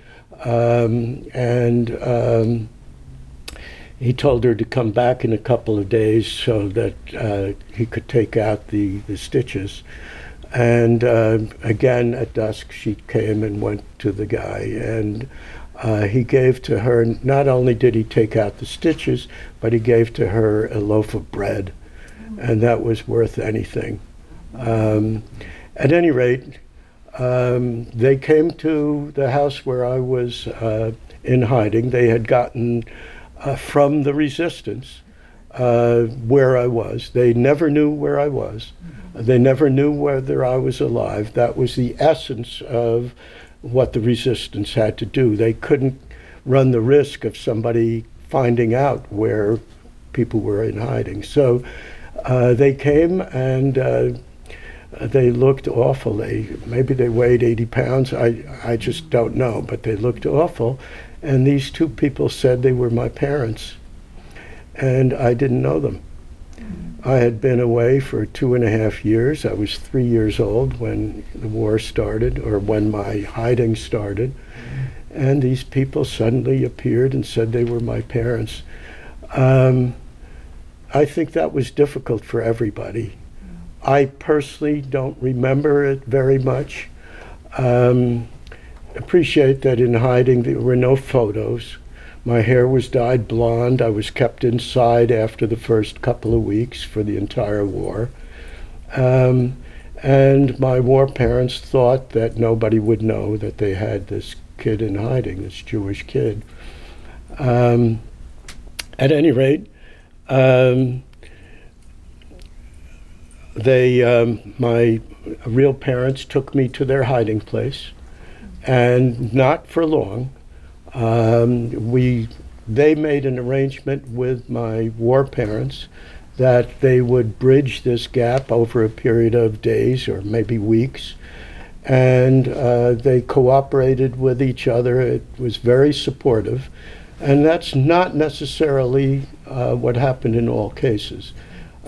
um, and um, he told her to come back in a couple of days so that uh, he could take out the, the stitches. And uh, again at dusk, she came and went to the guy, and uh, he gave to her. Not only did he take out the stitches, but he gave to her a loaf of bread, and that was worth anything. Um, at any rate, um, they came to the house where I was uh, in hiding. They had gotten uh, from the resistance uh, where I was. They never knew where I was. They never knew whether I was alive. That was the essence of what the resistance had to do. They couldn't run the risk of somebody finding out where people were in hiding. So uh, they came and uh, they looked awful. They, maybe they weighed 80 pounds. I, I just don't know, but they looked awful. And these two people said they were my parents. And I didn't know them. I had been away for two and a half years. I was three years old when the war started, or when my hiding started. And these people suddenly appeared and said they were my parents. Um, I think that was difficult for everybody. I personally don't remember it very much. Um, appreciate that in hiding there were no photos. My hair was dyed blonde. I was kept inside after the first couple of weeks for the entire war. Um, and my war parents thought that nobody would know that they had this kid in hiding, this Jewish kid. Um, at any rate, um, they, um, my real parents took me to their hiding place, and not for long. Um, we, they made an arrangement with my war parents that they would bridge this gap over a period of days or maybe weeks. And uh, they cooperated with each other. It was very supportive. And that's not necessarily uh, what happened in all cases.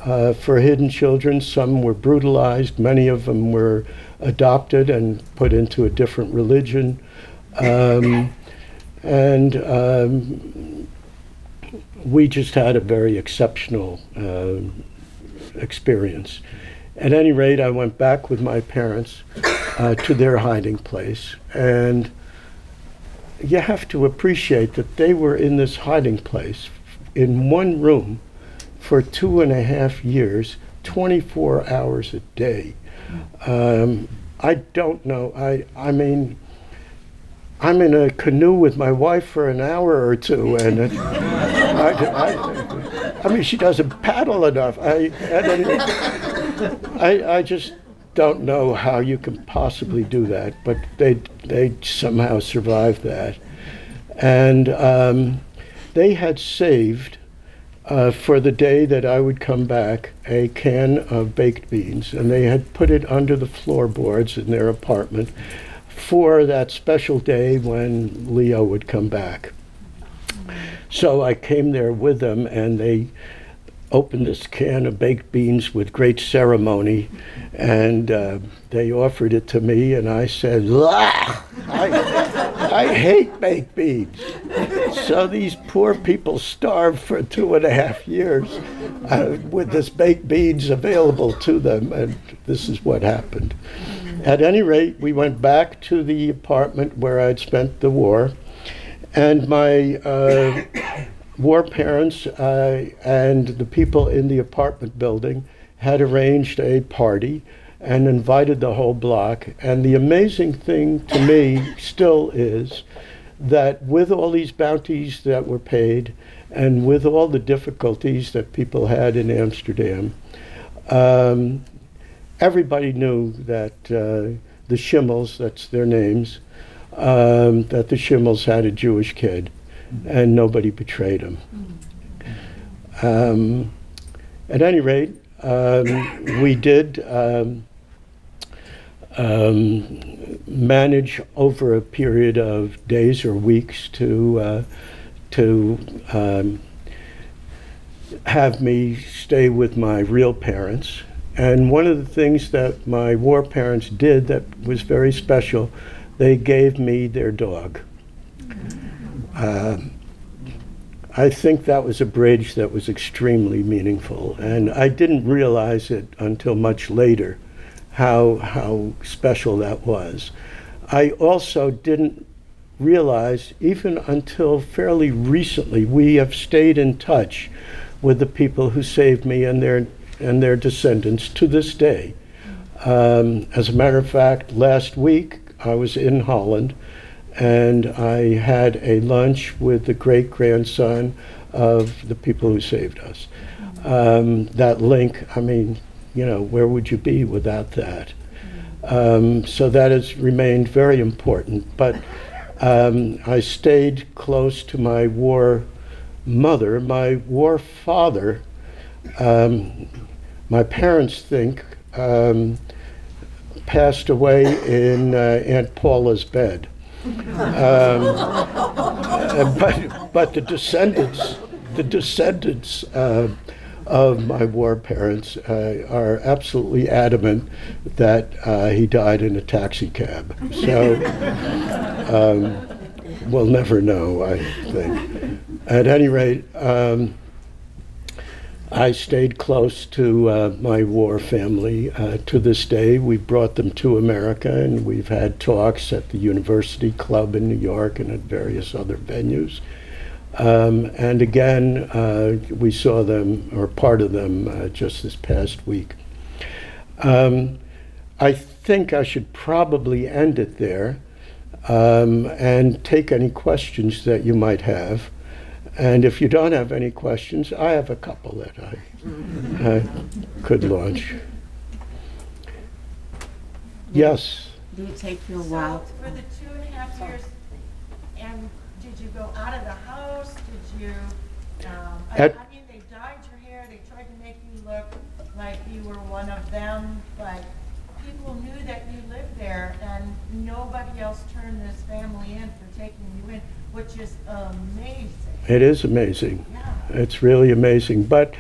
Uh, for hidden children, some were brutalized, many of them were adopted and put into a different religion. Um, and um, we just had a very exceptional uh, experience. At any rate, I went back with my parents uh, to their hiding place, and you have to appreciate that they were in this hiding place in one room for two and a half years, 24 hours a day. Um, I don't know. I, I mean, I'm in a canoe with my wife for an hour or two, and it, I, I, I, mean, she doesn't paddle enough. I, I, I just don't know how you can possibly do that, but they, they somehow survived that. And um, they had saved, uh, for the day that I would come back, a can of baked beans, and they had put it under the floorboards in their apartment for that special day when Leo would come back. So I came there with them, and they opened this can of baked beans with great ceremony, and uh, they offered it to me, and I said, I, I hate baked beans. So these poor people starved for two and a half years uh, with this baked beans available to them, and this is what happened. At any rate, we went back to the apartment where I'd spent the war, and my uh, war parents uh, and the people in the apartment building had arranged a party and invited the whole block. And the amazing thing to me still is that with all these bounties that were paid and with all the difficulties that people had in Amsterdam, um, everybody knew that uh, the Schimmels, that's their names, um, that the Schimmels had a Jewish kid, and nobody betrayed them. Um, at any rate, um, we did um, manage over a period of days or weeks to uh, to um, have me stay with my real parents. And one of the things that my war parents did that was very special, they gave me their dog. Um, I think that was a bridge that was extremely meaningful, and I didn't realize it until much later how how special that was. I also didn't realize even until fairly recently we have stayed in touch with the people who saved me and their and their descendants to this day. Um, as a matter of fact, last week I was in Holland and I had a lunch with the great grandson of the people who saved us. Um, that link, I mean, you know, where would you be without that? Um, so that has remained very important. But um, I stayed close to my war mother. My war father, um, my parents think, um, passed away in uh, Aunt Paula's bed. Um, but, but the descendants, the descendants uh, of my war parents uh, are absolutely adamant that uh, he died in a taxi cab. So um, we'll never know, I think. At any rate, um, I stayed close to uh, my war family uh, to this day. We brought them to America and we've had talks at the University Club in New York and at various other venues. Um, and again, uh, we saw them, or part of them, uh, just this past week. Um, I think I should probably end it there um, and take any questions that you might have. And if you don't have any questions, I have a couple that I uh, could launch. Yes. Did it take you a So while? for the two and a half years, and did you go out of the house? Did you, um, I, I mean, they dyed your hair, they tried to make you look like you were one of them, but people knew that you lived there, and nobody else turned this family in for taking you in, which is amazing. It is amazing. Yeah. It's really amazing. But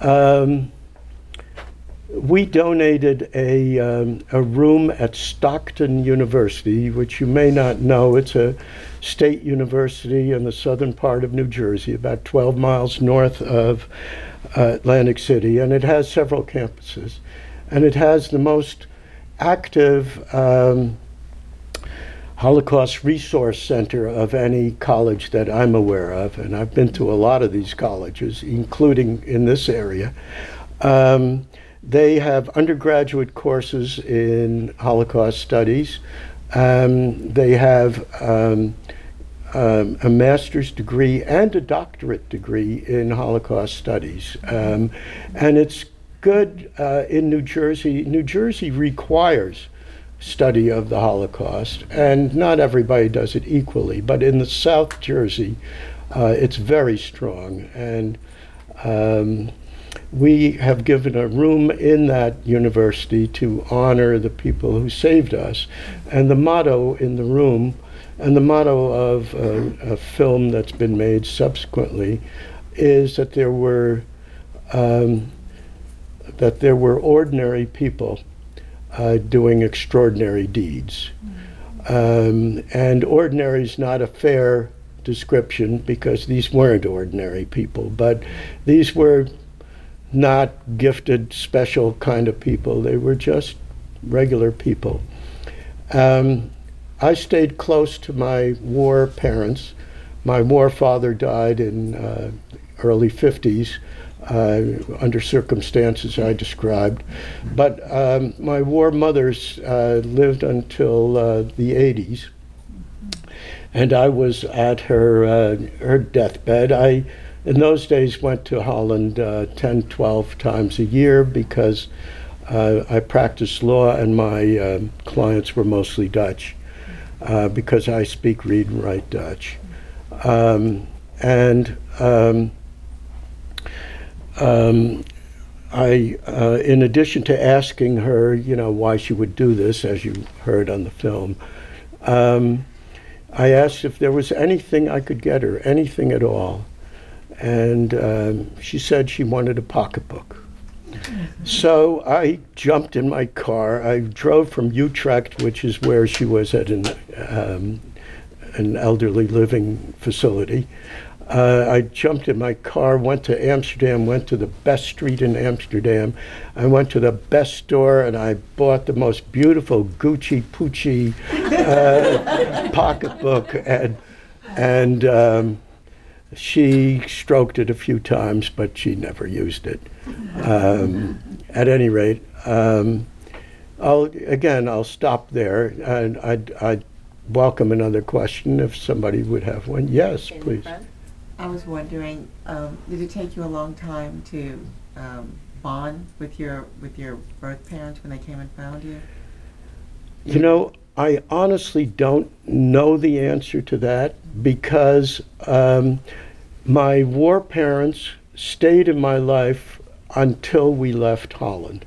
um, we donated a, um, a room at Stockton University, which you may not know. It's a state university in the southern part of New Jersey, about 12 miles north of uh, Atlantic City, and it has several campuses. And it has the most active um, Holocaust Resource Center of any college that I'm aware of, and I've been to a lot of these colleges, including in this area. Um, they have undergraduate courses in Holocaust studies. Um, they have um, um, a master's degree and a doctorate degree in Holocaust studies. Um, and it's good uh, in New Jersey. New Jersey requires study of the Holocaust, and not everybody does it equally, but in the South Jersey, uh, it's very strong. And um, we have given a room in that university to honor the people who saved us. And the motto in the room, and the motto of a, a film that's been made subsequently, is that there were um, that there were ordinary people uh, doing extraordinary deeds. Um, and ordinary is not a fair description because these weren't ordinary people, but these were not gifted, special kind of people. They were just regular people. Um, I stayed close to my war parents. My war father died in uh, early 50s uh, under circumstances I described. But um, my war mothers uh, lived until uh, the 80s. and I was at her uh, her deathbed. I, in those days, went to Holland uh, 10, 12 times a year because uh, I practiced law and my um clients were mostly Dutch uh, because I speak, read, and write Dutch. Um, and um, um, I, uh, in addition to asking her, you know, why she would do this, as you heard on the film, um, I asked if there was anything I could get her, anything at all. And um, she said she wanted a pocketbook. So I jumped in my car. I drove from Utrecht, which is where she was at an, um, an elderly living facility. Uh, I jumped in my car, went to Amsterdam, went to the best street in Amsterdam. I went to the best store and I bought the most beautiful Gucci Poochie uh, pocketbook. And, and um, she stroked it a few times, but she never used it. Um, at any rate, um, I'll, again, I'll stop there and I'd, I'd welcome another question if somebody would have one. Yes, please. I was wondering, um, did it take you a long time to um, bond with your with your birth parents when they came and found you? You know, I honestly don't know the answer to that because um, my war parents stayed in my life until we left Holland.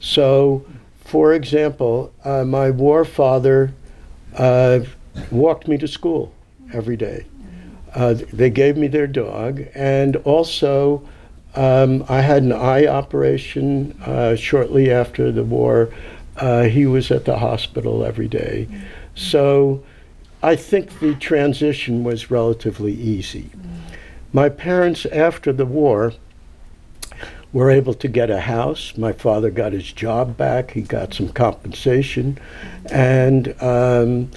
So, for example, uh, my war father uh, walked me to school every day. Uh, they gave me their dog, and also um, I had an eye operation uh, shortly after the war. Uh, he was at the hospital every day. So I think the transition was relatively easy. My parents, after the war, were able to get a house. My father got his job back, he got some compensation, and um,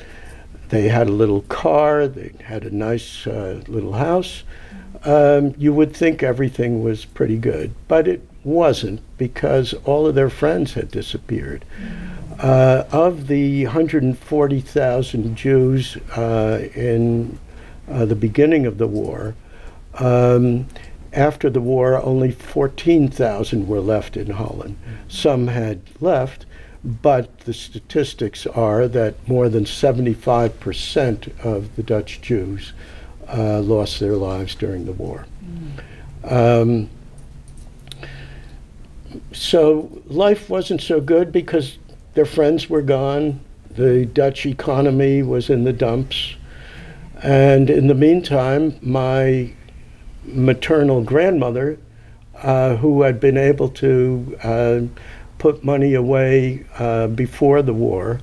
they had a little car, they had a nice uh, little house. Um, you would think everything was pretty good, but it wasn't because all of their friends had disappeared. Uh, of the 140,000 Jews uh, in uh, the beginning of the war, um, after the war, only 14,000 were left in Holland. Some had left, but the statistics are that more than 75% of the Dutch Jews uh, lost their lives during the war. Um, so life wasn't so good because their friends were gone. The Dutch economy was in the dumps. And in the meantime, my maternal grandmother, uh, who had been able to uh, put money away uh, before the war,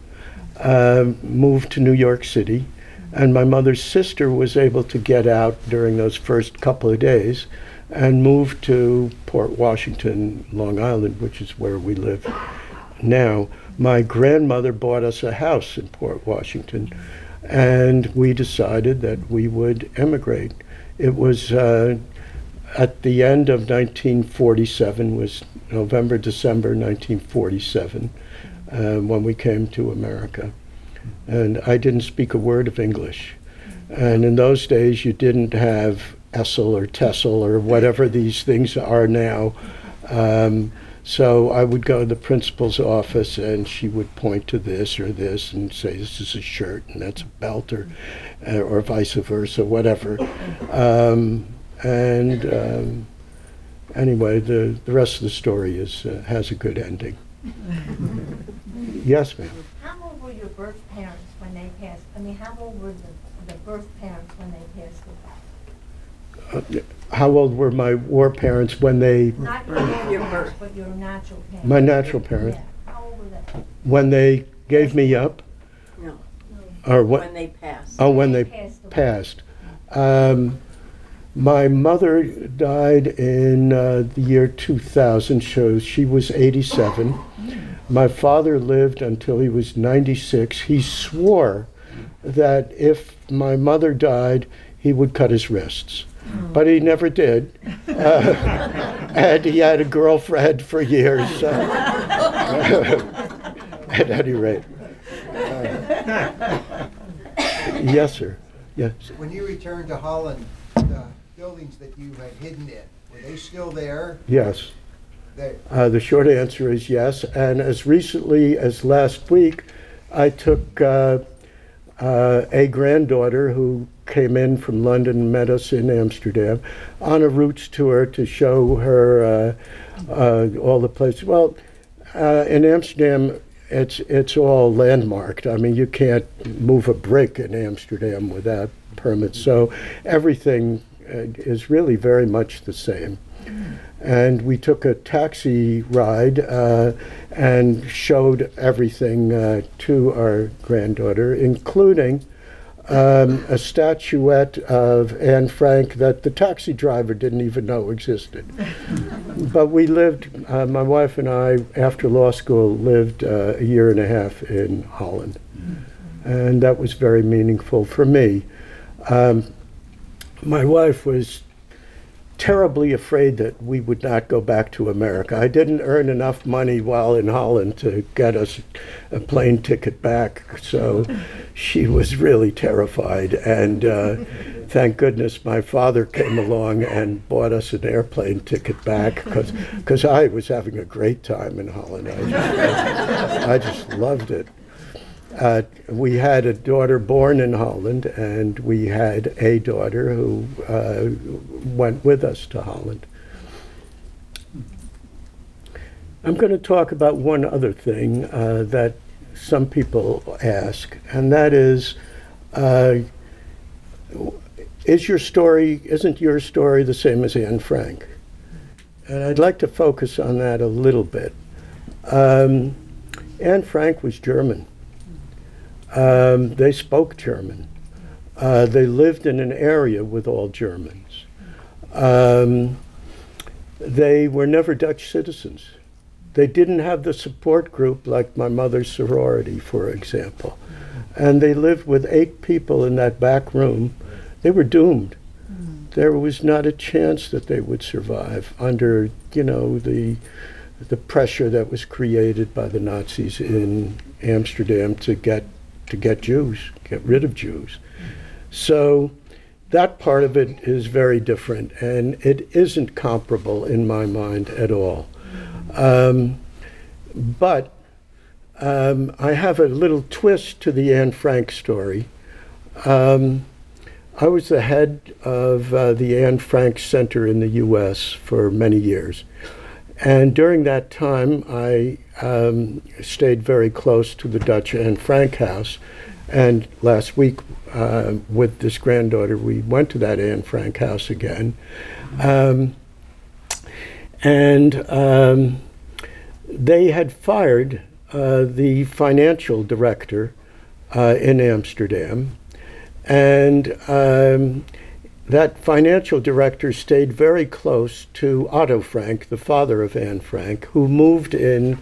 uh, moved to New York City. And my mother's sister was able to get out during those first couple of days and moved to Port Washington, Long Island, which is where we live now. My grandmother bought us a house in Port Washington, and we decided that we would emigrate. It was uh, at the end of 1947, was November, December 1947, uh, when we came to America. And I didn't speak a word of English. And in those days, you didn't have Essel or Tessel or whatever these things are now. Um, so I would go to the principal's office and she would point to this or this and say, this is a shirt and that's a belt or, uh, or vice versa, whatever. Um, and um, anyway, the, the rest of the story is, uh, has a good ending. yes, ma'am. How old were your birth parents when they passed? I mean, how old were the, the birth parents when they passed away? Uh, how old were my war parents when they, Not your, your birth, but your natural parents. my natural parents, Yeah. How old were they? when they gave me up? No. Or what? When they pass. Oh, when they Passed away. passed. Um, my mother died in uh, the year 2000, so she was 87. My father lived until he was 96. He swore that if my mother died, he would cut his wrists. But he never did. Uh, and he had a girlfriend for years. so- At any rate. Uh, yes, sir. Yes. When you returned to Holland, the buildings that you had hidden in, were they still there? Yes. They, Uh, the short answer is yes. And as recently as last week, I took uh, uh, a granddaughter who came in from London met us in Amsterdam on a roots tour to show her uh, uh, all the places. Well, uh, in Amsterdam, it's it's all landmarked. I mean, you can't move a brick in Amsterdam without permits. So everything uh, is really very much the same and we took a taxi ride uh, and showed everything uh, to our granddaughter, including um, a statuette of Anne Frank that the taxi driver didn't even know existed. but we lived, uh, my wife and I, after law school, lived uh, a year and a half in Holland. And that was very meaningful for me. Um, my wife was terribly afraid that we would not go back to America. I didn't earn enough money while in Holland to get us a plane ticket back, so she was really terrified. And uh, thank goodness my father came along and bought us an airplane ticket back because I was having a great time in Holland. I just, I just loved it. Uh, we had a daughter born in Holland, and we had a daughter who uh, went with us to Holland. I'm going to talk about one other thing uh, that some people ask, and that is, uh, is your story, isn't your story the same as Anne Frank? And I'd like to focus on that a little bit. Um, Anne Frank was German. Um, they spoke German. Uh, they lived in an area with all Germans. Um, they were never Dutch citizens. They didn't have the support group like my mother's sorority, for example. And they lived with eight people in that back room. They were doomed. Mm. There was not a chance that they would survive under, you know, the the pressure that was created by the Nazis in Amsterdam to get to get Jews, get rid of Jews. So that part of it is very different, and it isn't comparable in my mind at all. Um, but um, I have a little twist to the Anne Frank story. Um, I was the head of uh, the Anne Frank Center in the U.S. for many years. And during that time, I um, stayed very close to the Dutch Anne Frank house. And last week, uh, with this granddaughter, we went to that Anne Frank house again. Um, and um, they had fired uh, the financial director uh, in Amsterdam. And um, that financial director stayed very close to Otto Frank, the father of Anne Frank, who moved in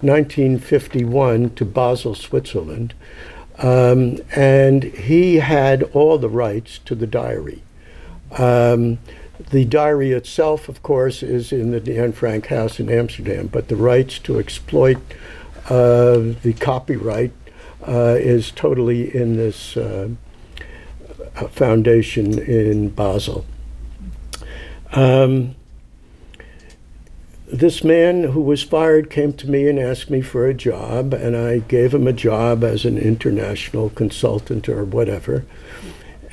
1951 to Basel, Switzerland. Um, and he had all the rights to the diary. Um, the diary itself, of course, is in the Anne Frank house in Amsterdam, but the rights to exploit uh, the copyright uh, is totally in this uh, foundation in Basel. Um, this man who was fired came to me and asked me for a job, and I gave him a job as an international consultant or whatever.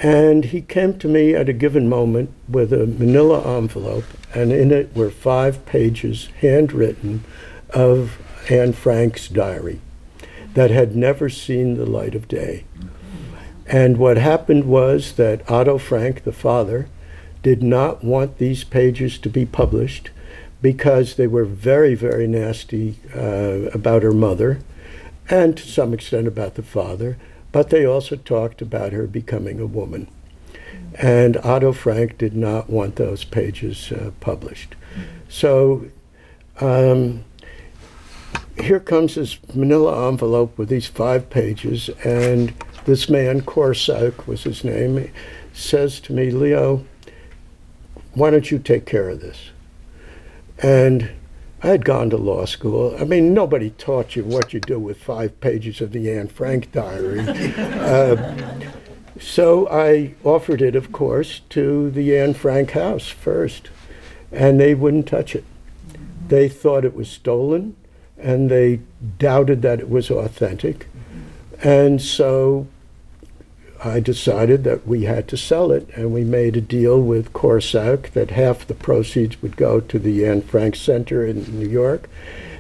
And he came to me at a given moment with a manila envelope, and in it were five pages, handwritten, of Anne Frank's diary that had never seen the light of day. And what happened was that Otto Frank, the father, did not want these pages to be published because they were very, very nasty uh, about her mother and to some extent about the father, but they also talked about her becoming a woman. And Otto Frank did not want those pages uh, published. So um, here comes this manila envelope with these five pages, and this man, Cor Suijk was his name, says to me, Leo, why don't you take care of this? And I had gone to law school. I mean, nobody taught you what you do with five pages of the Anne Frank diary. uh, so I offered it, of course, to the Anne Frank house first, and they wouldn't touch it. They thought it was stolen, and they doubted that it was authentic. And so I decided that we had to sell it, and we made a deal with Cor Suijk that half the proceeds would go to the Anne Frank Center in New York,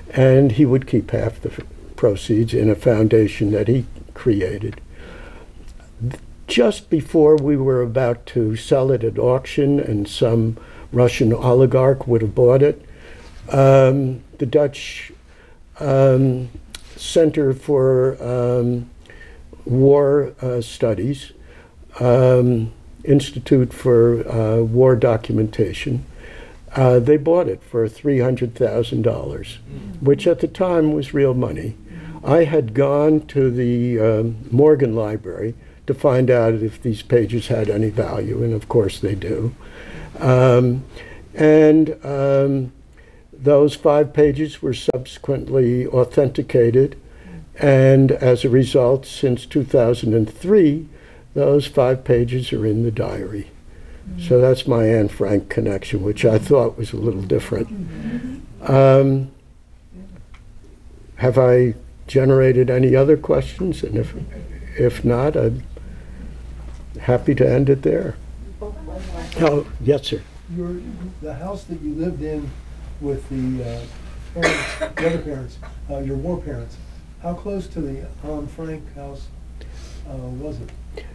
and he would keep half the proceeds in a foundation that he created. Just before we were about to sell it at auction, and some Russian oligarch would have bought it, um, the Dutch um, Center for um, War uh, Studies, um, Institute for uh, War Documentation, uh, they bought it for $300,000, which at the time was real money. I had gone to the um, Morgan Library to find out if these pages had any value, and of course they do. Um, and um, those five pages were subsequently authenticated, and as a result, since 2003, those five pages are in the diary. So that's my Anne Frank connection, which I thought was a little different. Um, have I generated any other questions? And if, if not, I'm happy to end it there. Oh, yes, sir. Your, the house that you lived in with the uh, parents, the other parents, uh, your war parents, how close to the Anne Frank house uh, was it?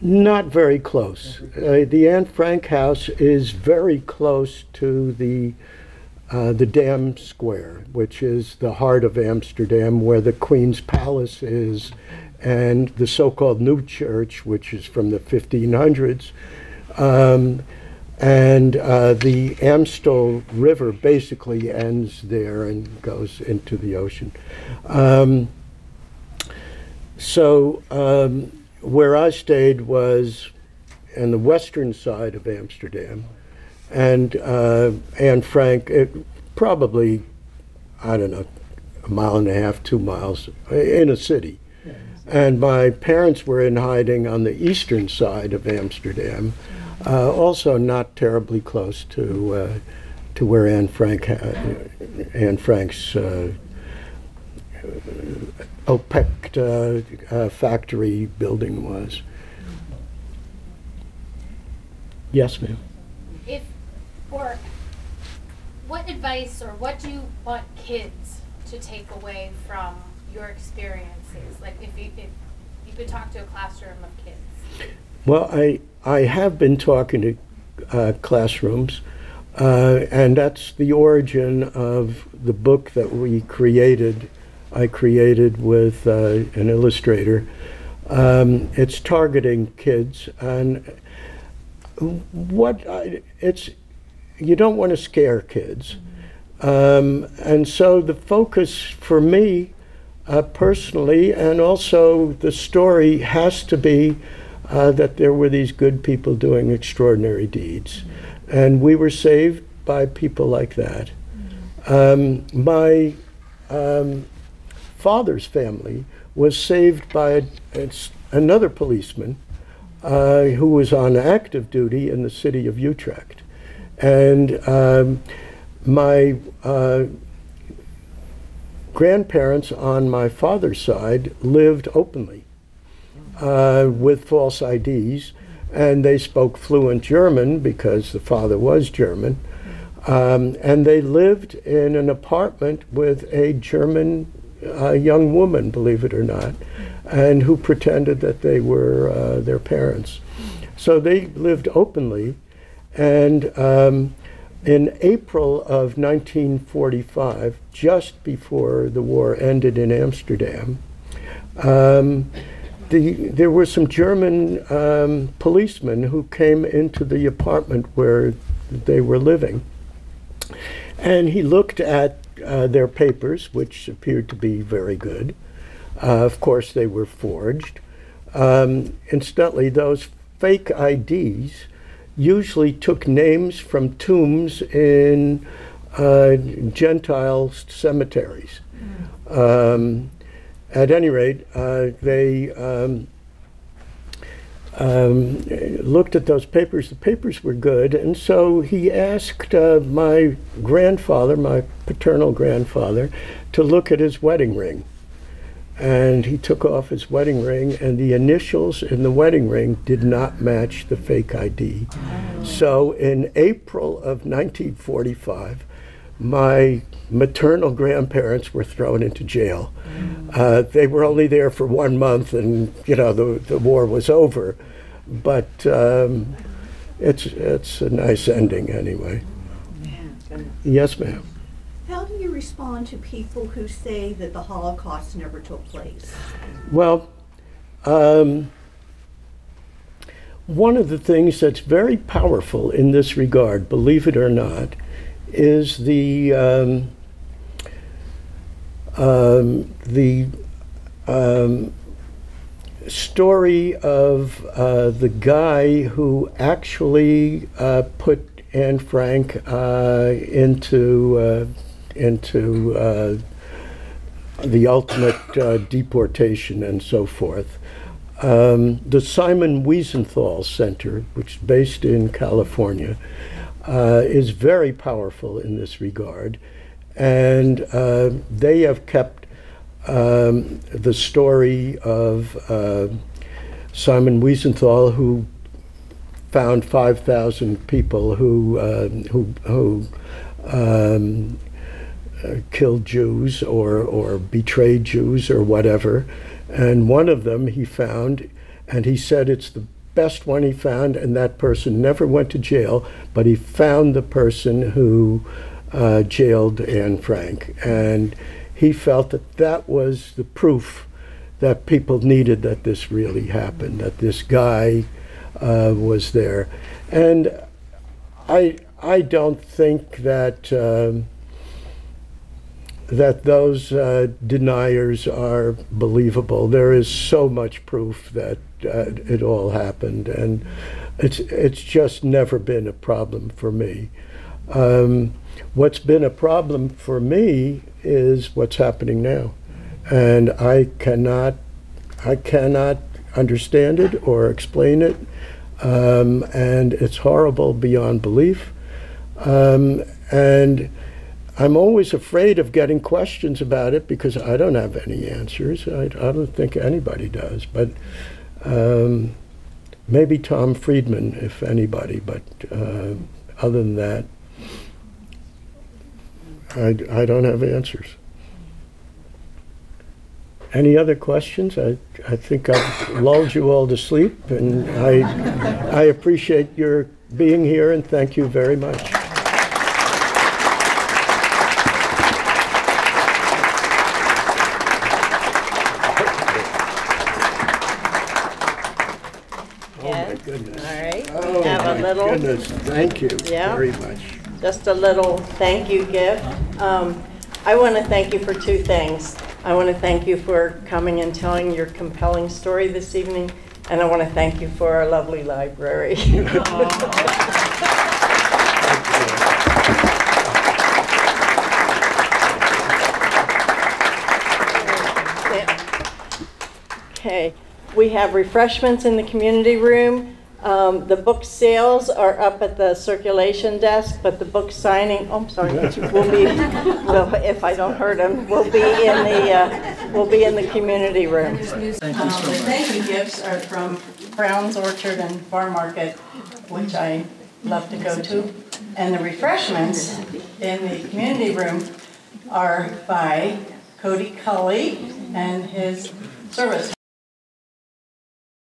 Not very close. Uh, the Anne Frank house is very close to the uh, the Dam Square, which is the heart of Amsterdam, where the Queen's Palace is, and the so-called New Church, which is from the 1500s. Um, and uh, the Amstel River basically ends there and goes into the ocean. Um, so um, where I stayed was on the western side of Amsterdam, and uh, Anne Frank, it probably, I don't know, a mile and a half, two miles in a city. And my parents were in hiding on the eastern side of Amsterdam, uh, also not terribly close to uh, to where Anne Frank Anne Frank's uh, Opekta uh, uh, factory building was. Yes, ma'am. if or what advice or what do you want kids to take away from your experiences like if you if you could talk to a classroom of kids Well, I I have been talking to uh, classrooms, uh, and that's the origin of the book that we created. I created with uh, an illustrator. Um, it's targeting kids, and what I, it's you don't want to scare kids, um, and so the focus for me uh, personally, and also the story has to be uh, that there were these good people doing extraordinary deeds. And we were saved by people like that. Um, my um, father's family was saved by a, another policeman uh, who was on active duty in the city of Utrecht. And um, my uh, grandparents on my father's side lived openly uh, with false IDs, and they spoke fluent German because the father was German. Um, and they lived in an apartment with a German uh, young woman, believe it or not, and who pretended that they were uh, their parents. So they lived openly, and um, in April of 1945, just before the war ended in Amsterdam, um, the, there were some German um, policemen who came into the apartment where they were living. And he looked at uh, their papers, which appeared to be very good. Uh, of course, they were forged. Um, incidentally, those fake IDs usually took names from tombs in uh, Gentile cemeteries. Um, at any rate, uh, they um, um, looked at those papers. The papers were good, and so he asked uh, my grandfather, my paternal grandfather, to look at his wedding ring. And he took off his wedding ring, and the initials in the wedding ring did not match the fake ID. So in April of 1945, my maternal grandparents were thrown into jail. Uh, they were only there for one month, and you know the the war was over. But um, it's it's a nice ending anyway. Yes, ma'am. How do you respond to people who say that the Holocaust never took place? Well, um, one of the things that's very powerful in this regard, believe it or not, is the um, um, the um, story of uh, the guy who actually uh, put Anne Frank uh, into uh, into uh, the ultimate uh, deportation and so forth. Um, the Simon Wiesenthal Center, which is based in California, uh, is very powerful in this regard. And uh, they have kept um, the story of uh, Simon Wiesenthal, who found 5,000 people who, uh, who, who um, uh, killed Jews or, or betrayed Jews or whatever. And one of them he found, and he said it's the best one he found, and that person never went to jail, but he found the person who uh, jailed Anne Frank. And he felt that that was the proof that people needed that this really happened, that this guy uh, was there. And I, I don't think that. Um, that those uh, deniers are believable. There is so much proof that uh, it all happened, and it's it's just never been a problem for me. Um, what's been a problem for me is what's happening now, and I cannot I cannot understand it or explain it, um, and it's horrible beyond belief, um, and I'm always afraid of getting questions about it because I don't have any answers. I, I don't think anybody does. But um, maybe Tom Friedman, if anybody. But uh, other than that, I, I don't have answers. Any other questions? I, I think I've lulled you all to sleep, and I, I appreciate your being here, and thank you very much. Oh, my goodness. All right, Oh, we have a my little, goodness, thank you Yeah. very much. just a little thank you gift. Um, I want to thank you for two things. I want to thank you for coming and telling your compelling story this evening, and I want to thank you for our lovely library. Okay, we have refreshments in the community room. Um, The book sales are up at the circulation desk, but the book signing, oh, I'm sorry, will be, will- if I don't hurt him, will be in the, uh, will be in the community room. Um, The thank you gifts are from Brown's Orchard and Farm Market, which I love to go to. And the refreshments in the community room are by Cody Cully and his service